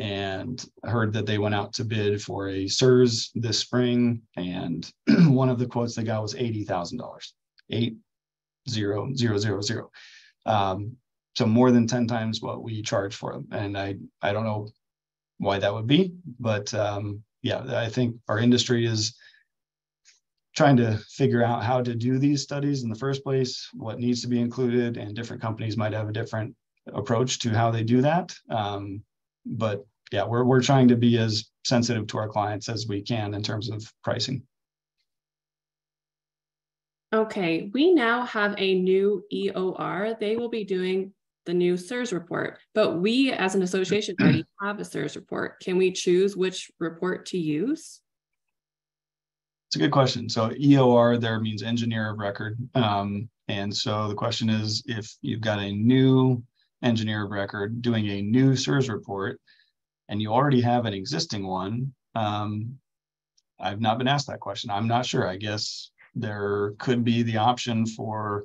and heard that they went out to bid for a SIRS this spring. And one of the quotes they got was $80,000, eight zero zero zero zero. Um, so more than 10 times what we charge for them. And I, I don't know why that would be, but um, yeah, I think our industry is trying to figure out how to do these studies in the first place, what needs to be included, and different companies might have a different approach to how they do that. Um, but yeah, we're, we're trying to be as sensitive to our clients as we can in terms of pricing. Okay, we now have a new EOR. They will be doing the new SIRS report, but we as an association already have a SIRS report. Can we choose which report to use? It's a good question. So EOR there means engineer of record. Um, and so the question is if you've got a new engineer of record doing a new SIRS report and you already have an existing one, um, I've not been asked that question. I'm not sure. I guess there could be the option for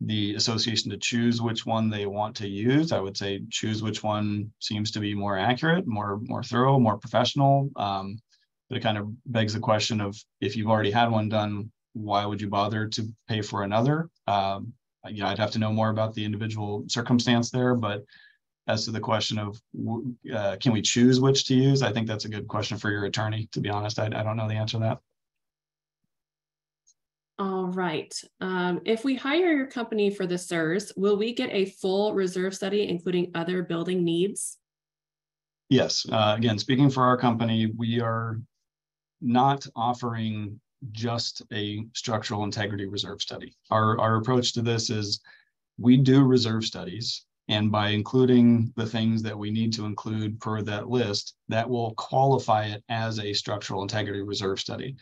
the association to choose which one they want to use. I would say choose which one seems to be more accurate, more more thorough, more professional. Um, but it kind of begs the question of if you've already had one done, why would you bother to pay for another? Um, you know, I'd have to know more about the individual circumstance there, but as to the question of uh, can we choose which to use, I think that's a good question for your attorney. To be honest, I, I don't know the answer to that. All right. Um, if we hire your company for the SIRS, will we get a full reserve study, including other building needs? Yes. Uh, again, speaking for our company, we are not offering just a structural integrity reserve study. Our, our approach to this is we do reserve studies. And by including the things that we need to include per that list, that will qualify it as a structural integrity reserve study.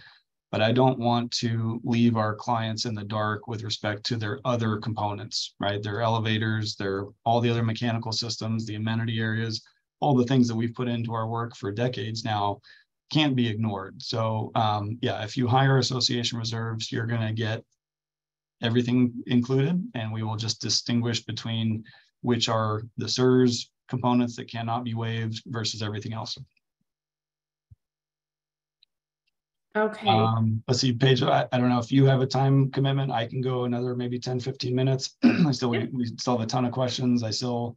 But I don't want to leave our clients in the dark with respect to their other components, right? Their elevators, their all the other mechanical systems, the amenity areas, all the things that we've put into our work for decades now can't be ignored. So um, yeah, if you hire association reserves, you're going to get everything included, and we will just distinguish between which are the SIRS components that cannot be waived versus everything else. Okay. Um, let's see, Paige, I, I, don't know if you have a time commitment. I can go another maybe 10, 15 minutes. I still, we, we still have a ton of questions. I still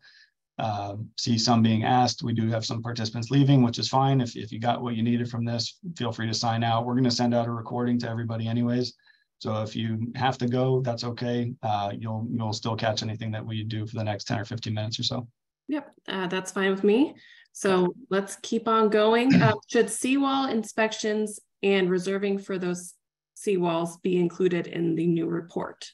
uh, see some being asked. We do have some participants leaving, which is fine. If, if you got what you needed from this, feel free to sign out. We're going to send out a recording to everybody anyways. So if you have to go, that's okay. Uh, you'll you'll still catch anything that we do for the next 10 or 15 minutes or so. Yep, uh, that's fine with me. So let's keep on going. Uh, should seawall inspections and reserving for those seawalls be included in the new report?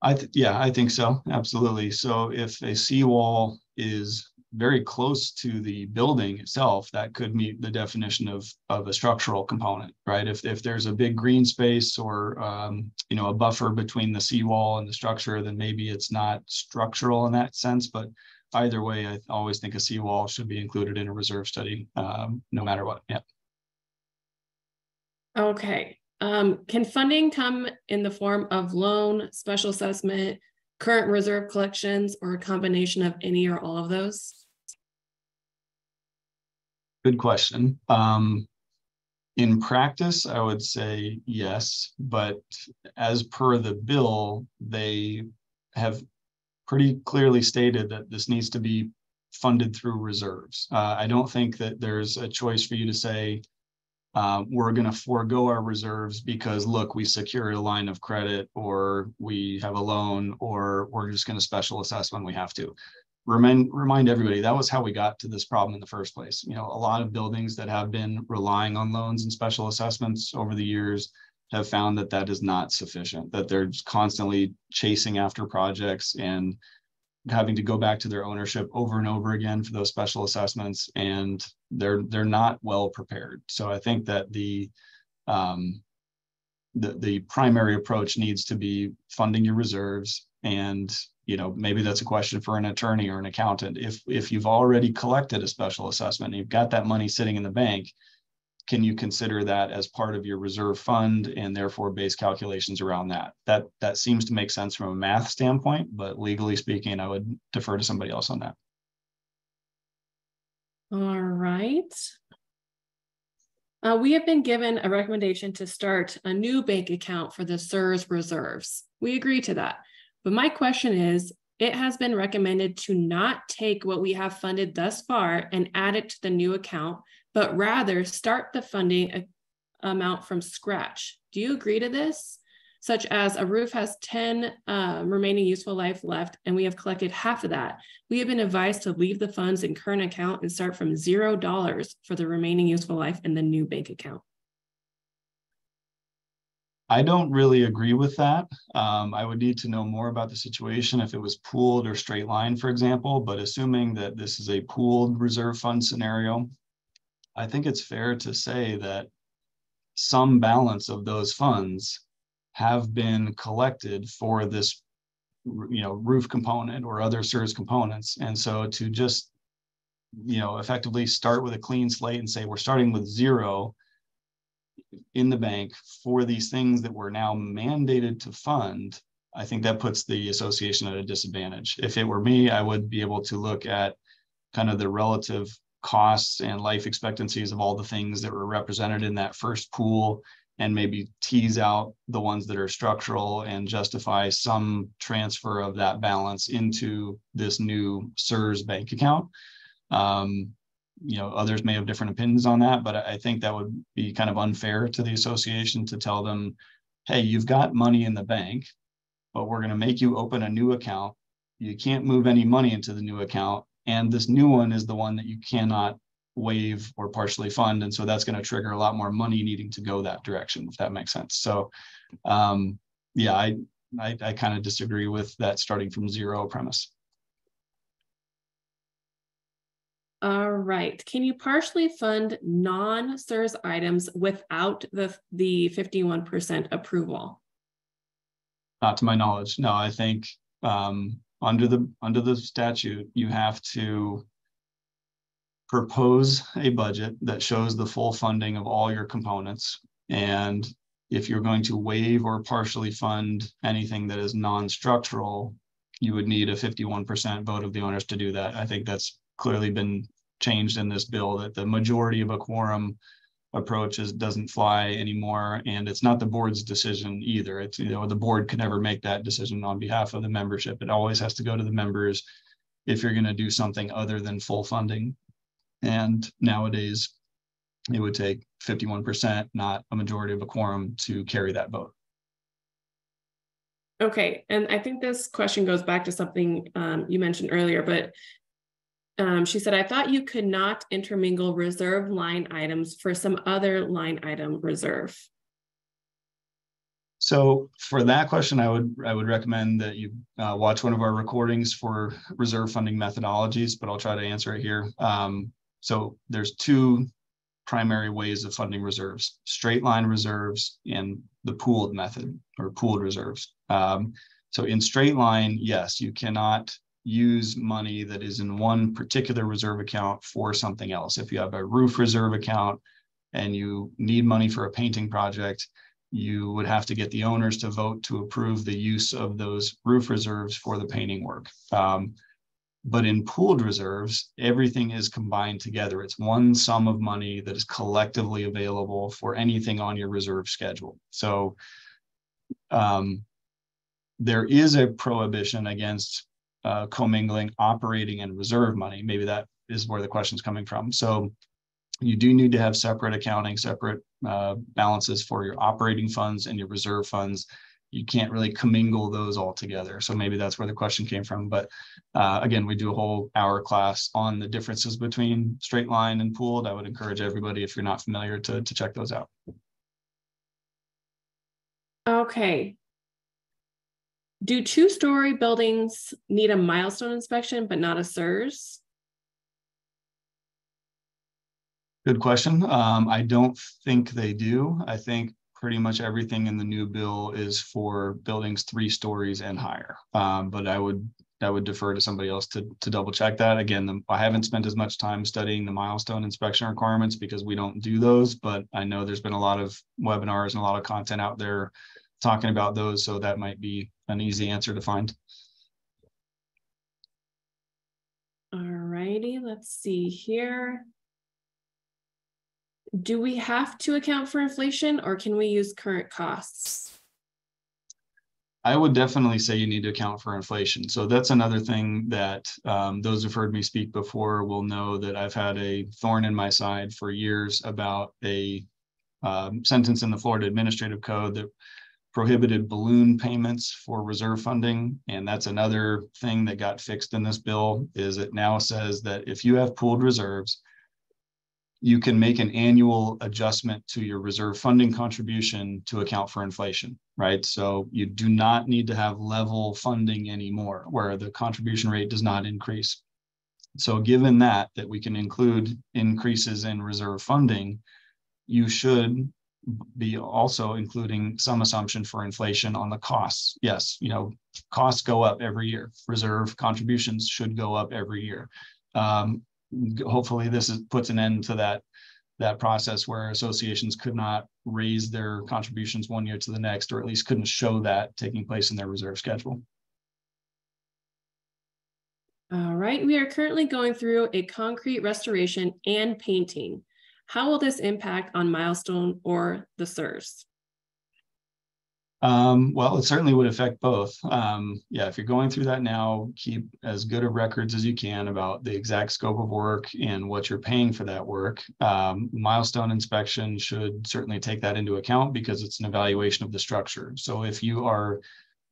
I yeah, I think so. Absolutely. So if a seawall is very close to the building itself, that could meet the definition of of a structural component, right? If if there's a big green space or um, you know a buffer between the seawall and the structure, then maybe it's not structural in that sense. But either way, I always think a seawall should be included in a reserve study, um, no matter what. Yeah. Okay. Um, can funding come in the form of loan, special assessment, current reserve collections, or a combination of any or all of those? Good question. Um, in practice, I would say yes, but as per the bill, they have pretty clearly stated that this needs to be funded through reserves. Uh, I don't think that there's a choice for you to say, uh, we're going to forego our reserves because look, we secured a line of credit or we have a loan or we're just going to special assess when we have to. Remind, remind everybody that was how we got to this problem in the first place. You know, a lot of buildings that have been relying on loans and special assessments over the years have found that that is not sufficient, that they're constantly chasing after projects and having to go back to their ownership over and over again for those special assessments and they're they're not well prepared so i think that the um, the, the primary approach needs to be funding your reserves and you know maybe that's a question for an attorney or an accountant if if you've already collected a special assessment and you've got that money sitting in the bank can you consider that as part of your reserve fund and therefore base calculations around that? That that seems to make sense from a math standpoint, but legally speaking, I would defer to somebody else on that. All right. Uh, we have been given a recommendation to start a new bank account for the SIRS reserves. We agree to that. But my question is, it has been recommended to not take what we have funded thus far and add it to the new account but rather start the funding amount from scratch. Do you agree to this? Such as a roof has 10 uh, remaining useful life left, and we have collected half of that. We have been advised to leave the funds in current account and start from zero dollars for the remaining useful life in the new bank account. I don't really agree with that. Um, I would need to know more about the situation if it was pooled or straight line, for example. But assuming that this is a pooled reserve fund scenario, I think it's fair to say that some balance of those funds have been collected for this you know roof component or other service components and so to just you know effectively start with a clean slate and say we're starting with zero in the bank for these things that we're now mandated to fund i think that puts the association at a disadvantage if it were me i would be able to look at kind of the relative costs and life expectancies of all the things that were represented in that first pool and maybe tease out the ones that are structural and justify some transfer of that balance into this new SIRS bank account. Um, you know, others may have different opinions on that, but I think that would be kind of unfair to the association to tell them, hey, you've got money in the bank, but we're going to make you open a new account. You can't move any money into the new account and this new one is the one that you cannot waive or partially fund. And so that's going to trigger a lot more money needing to go that direction, if that makes sense. So um, yeah, I, I, I kind of disagree with that starting from zero premise. All right. Can you partially fund non-SIRS items without the, the 51% approval? Not to my knowledge. No, I think um, under the under the statute, you have to propose a budget that shows the full funding of all your components. And if you're going to waive or partially fund anything that is non-structural, you would need a 51% vote of the owners to do that. I think that's clearly been changed in this bill that the majority of a quorum approach is doesn't fly anymore and it's not the board's decision either. It's you know the board can never make that decision on behalf of the membership. It always has to go to the members if you're going to do something other than full funding. And nowadays it would take 51% not a majority of a quorum to carry that vote. Okay and i think this question goes back to something um, you mentioned earlier but um, she said, I thought you could not intermingle reserve line items for some other line item reserve. So for that question, I would I would recommend that you uh, watch one of our recordings for reserve funding methodologies, but I'll try to answer it here. Um, so there's two primary ways of funding reserves, straight line reserves and the pooled method or pooled reserves. Um, so in straight line, yes, you cannot use money that is in one particular reserve account for something else. If you have a roof reserve account and you need money for a painting project, you would have to get the owners to vote to approve the use of those roof reserves for the painting work. Um, but in pooled reserves, everything is combined together. It's one sum of money that is collectively available for anything on your reserve schedule. So um, there is a prohibition against uh, commingling operating and reserve money. Maybe that is where the question is coming from. So you do need to have separate accounting, separate uh, balances for your operating funds and your reserve funds. You can't really commingle those all together. So maybe that's where the question came from. But uh, again, we do a whole hour class on the differences between straight line and pooled. I would encourage everybody, if you're not familiar, to, to check those out. Okay, do two-story buildings need a milestone inspection but not a SIRS? Good question. Um, I don't think they do. I think pretty much everything in the new bill is for buildings three stories and higher. Um, but I would I would defer to somebody else to to double check that. Again, the, I haven't spent as much time studying the milestone inspection requirements because we don't do those. But I know there's been a lot of webinars and a lot of content out there talking about those, so that might be an easy answer to find. All righty, let's see here. Do we have to account for inflation or can we use current costs? I would definitely say you need to account for inflation. So that's another thing that um, those who've heard me speak before will know that I've had a thorn in my side for years about a um, sentence in the Florida Administrative Code that prohibited balloon payments for reserve funding. And that's another thing that got fixed in this bill is it now says that if you have pooled reserves, you can make an annual adjustment to your reserve funding contribution to account for inflation, right? So you do not need to have level funding anymore where the contribution rate does not increase. So given that, that we can include increases in reserve funding, you should be also including some assumption for inflation on the costs. Yes, you know, costs go up every year. Reserve contributions should go up every year. Um, hopefully, this is, puts an end to that that process where associations could not raise their contributions one year to the next, or at least couldn't show that taking place in their reserve schedule. All right, we are currently going through a concrete restoration and painting. How will this impact on Milestone or the SIRS? Um, well, it certainly would affect both. Um, yeah, if you're going through that now, keep as good of records as you can about the exact scope of work and what you're paying for that work. Um, milestone inspection should certainly take that into account because it's an evaluation of the structure. So if you are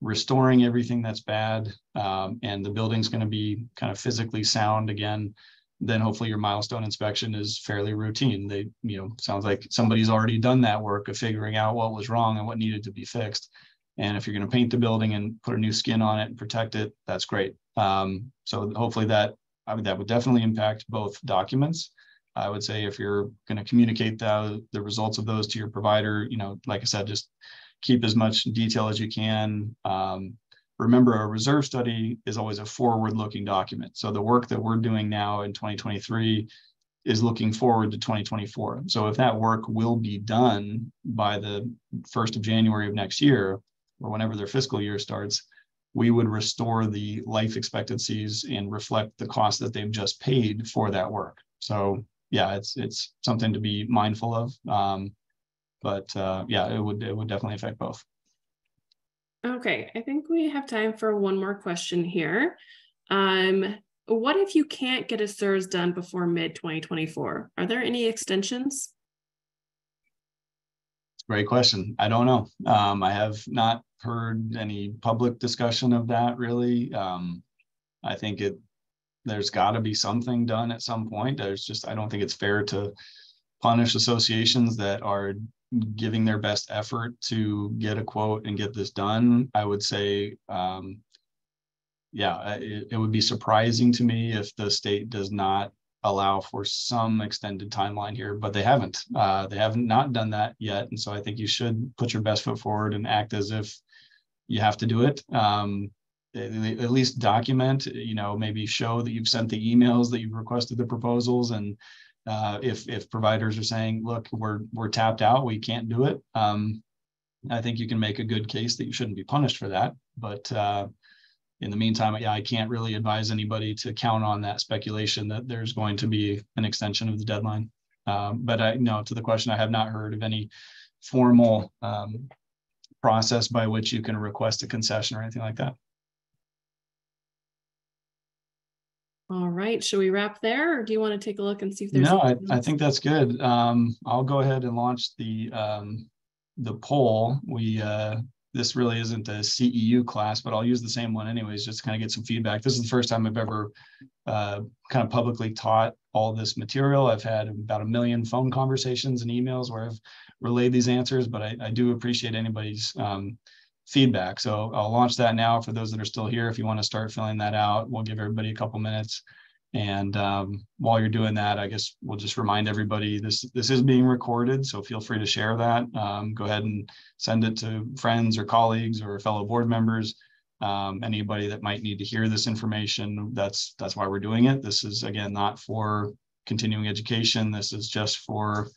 restoring everything that's bad um, and the building's going to be kind of physically sound again, then hopefully your milestone inspection is fairly routine. They, you know, sounds like somebody's already done that work of figuring out what was wrong and what needed to be fixed. And if you're going to paint the building and put a new skin on it and protect it, that's great. Um, so hopefully that I mean, that would definitely impact both documents. I would say if you're going to communicate the, the results of those to your provider, you know, like I said, just keep as much detail as you can. Um, remember, a reserve study is always a forward looking document. So the work that we're doing now in 2023 is looking forward to 2024. So if that work will be done by the 1st of January of next year, or whenever their fiscal year starts, we would restore the life expectancies and reflect the cost that they've just paid for that work. So yeah, it's it's something to be mindful of. Um, but uh, yeah, it would it would definitely affect both. Okay, I think we have time for one more question here. Um, what if you can't get a SIRS done before mid 2024? Are there any extensions? Great question. I don't know. Um, I have not heard any public discussion of that really. Um, I think it there's got to be something done at some point. There's just I don't think it's fair to punish associations that are giving their best effort to get a quote and get this done. I would say, um, yeah, it, it would be surprising to me if the state does not allow for some extended timeline here, but they haven't. Uh, they haven't not done that yet, and so I think you should put your best foot forward and act as if you have to do it. Um, at least document, you know, maybe show that you've sent the emails that you've requested the proposals, and uh, if if providers are saying, look, we're we're tapped out, we can't do it. Um, I think you can make a good case that you shouldn't be punished for that, but uh, in the meantime, yeah, I can't really advise anybody to count on that speculation that there's going to be an extension of the deadline. Um, but I know to the question, I have not heard of any formal um, process by which you can request a concession or anything like that. All right, should we wrap there or do you want to take a look and see if there's No, I, I think that's good. Um, I'll go ahead and launch the um, the poll. We uh, this really isn't a CEU class, but I'll use the same one anyways, just to kind of get some feedback. This is the first time I've ever uh, kind of publicly taught all this material. I've had about a million phone conversations and emails where I've relayed these answers, but I, I do appreciate anybody's um, feedback. So I'll launch that now for those that are still here. If you want to start filling that out, we'll give everybody a couple minutes. And um, while you're doing that, I guess we'll just remind everybody this this is being recorded, so feel free to share that. Um, go ahead and send it to friends or colleagues or fellow board members. Um, anybody that might need to hear this information, that's that's why we're doing it. This is again not for continuing education. This is just for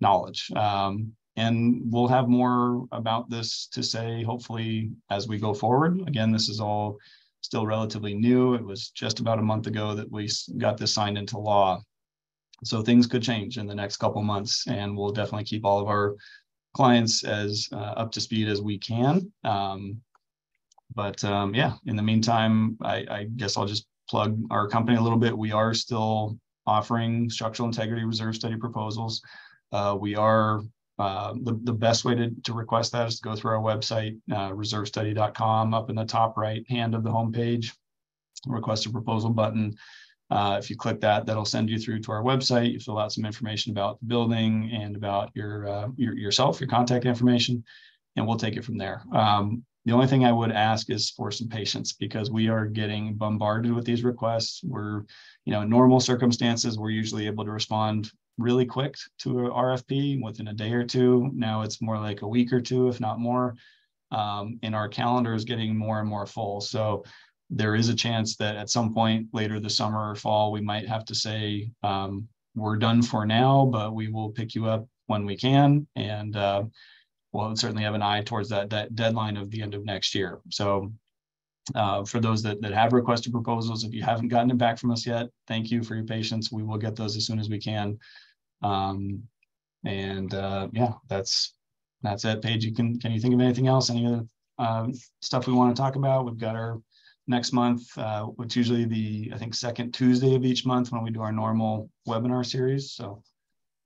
knowledge. Um, and we'll have more about this to say hopefully as we go forward. Again, this is all still relatively new. It was just about a month ago that we got this signed into law. So things could change in the next couple months, and we'll definitely keep all of our clients as uh, up to speed as we can. Um, but um, yeah, in the meantime, I, I guess I'll just plug our company a little bit. We are still offering structural integrity reserve study proposals. Uh, we are uh, the, the best way to, to request that is to go through our website, uh, reservestudy.com, up in the top right hand of the homepage, request a proposal button. Uh, if you click that, that'll send you through to our website. You fill out some information about the building and about your, uh, your yourself, your contact information, and we'll take it from there. Um, the only thing I would ask is for some patience because we are getting bombarded with these requests. We're, you know, in normal circumstances, we're usually able to respond really quick to a RFP within a day or two. Now it's more like a week or two, if not more. Um, and our calendar is getting more and more full. So there is a chance that at some point later this summer or fall, we might have to say, um, we're done for now, but we will pick you up when we can. And uh, we'll certainly have an eye towards that, that deadline of the end of next year. So uh, for those that, that have requested proposals, if you haven't gotten it back from us yet, thank you for your patience. We will get those as soon as we can. Um, and uh, yeah, that's that's it. Paige, you can can you think of anything else? Any other uh, stuff we want to talk about? We've got our next month, uh, which usually the I think second Tuesday of each month when we do our normal webinar series. So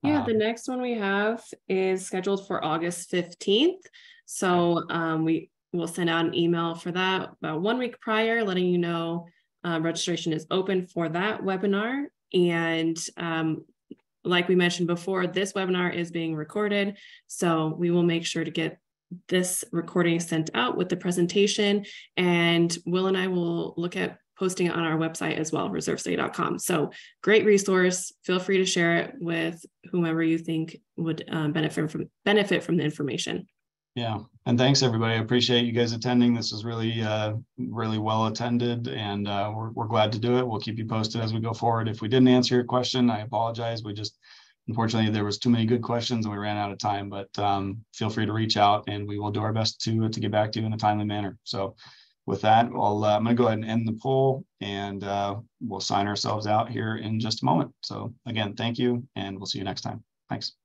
yeah, the um, next one we have is scheduled for August 15th. So um, we will send out an email for that about one week prior, letting you know uh, registration is open for that webinar. And um, like we mentioned before, this webinar is being recorded. So we will make sure to get this recording sent out with the presentation and Will and I will look at posting it on our website as well, reservestudy.com. So great resource. Feel free to share it with whomever you think would um, benefit from benefit from the information. Yeah, and thanks everybody. I appreciate you guys attending. This is really, uh, really well attended, and uh, we're we're glad to do it. We'll keep you posted as we go forward. If we didn't answer your question, I apologize. We just unfortunately there was too many good questions and we ran out of time. But um, feel free to reach out, and we will do our best to to get back to you in a timely manner. So, with that, I'll uh, I'm going to go ahead and end the poll, and uh, we'll sign ourselves out here in just a moment. So again, thank you, and we'll see you next time. Thanks.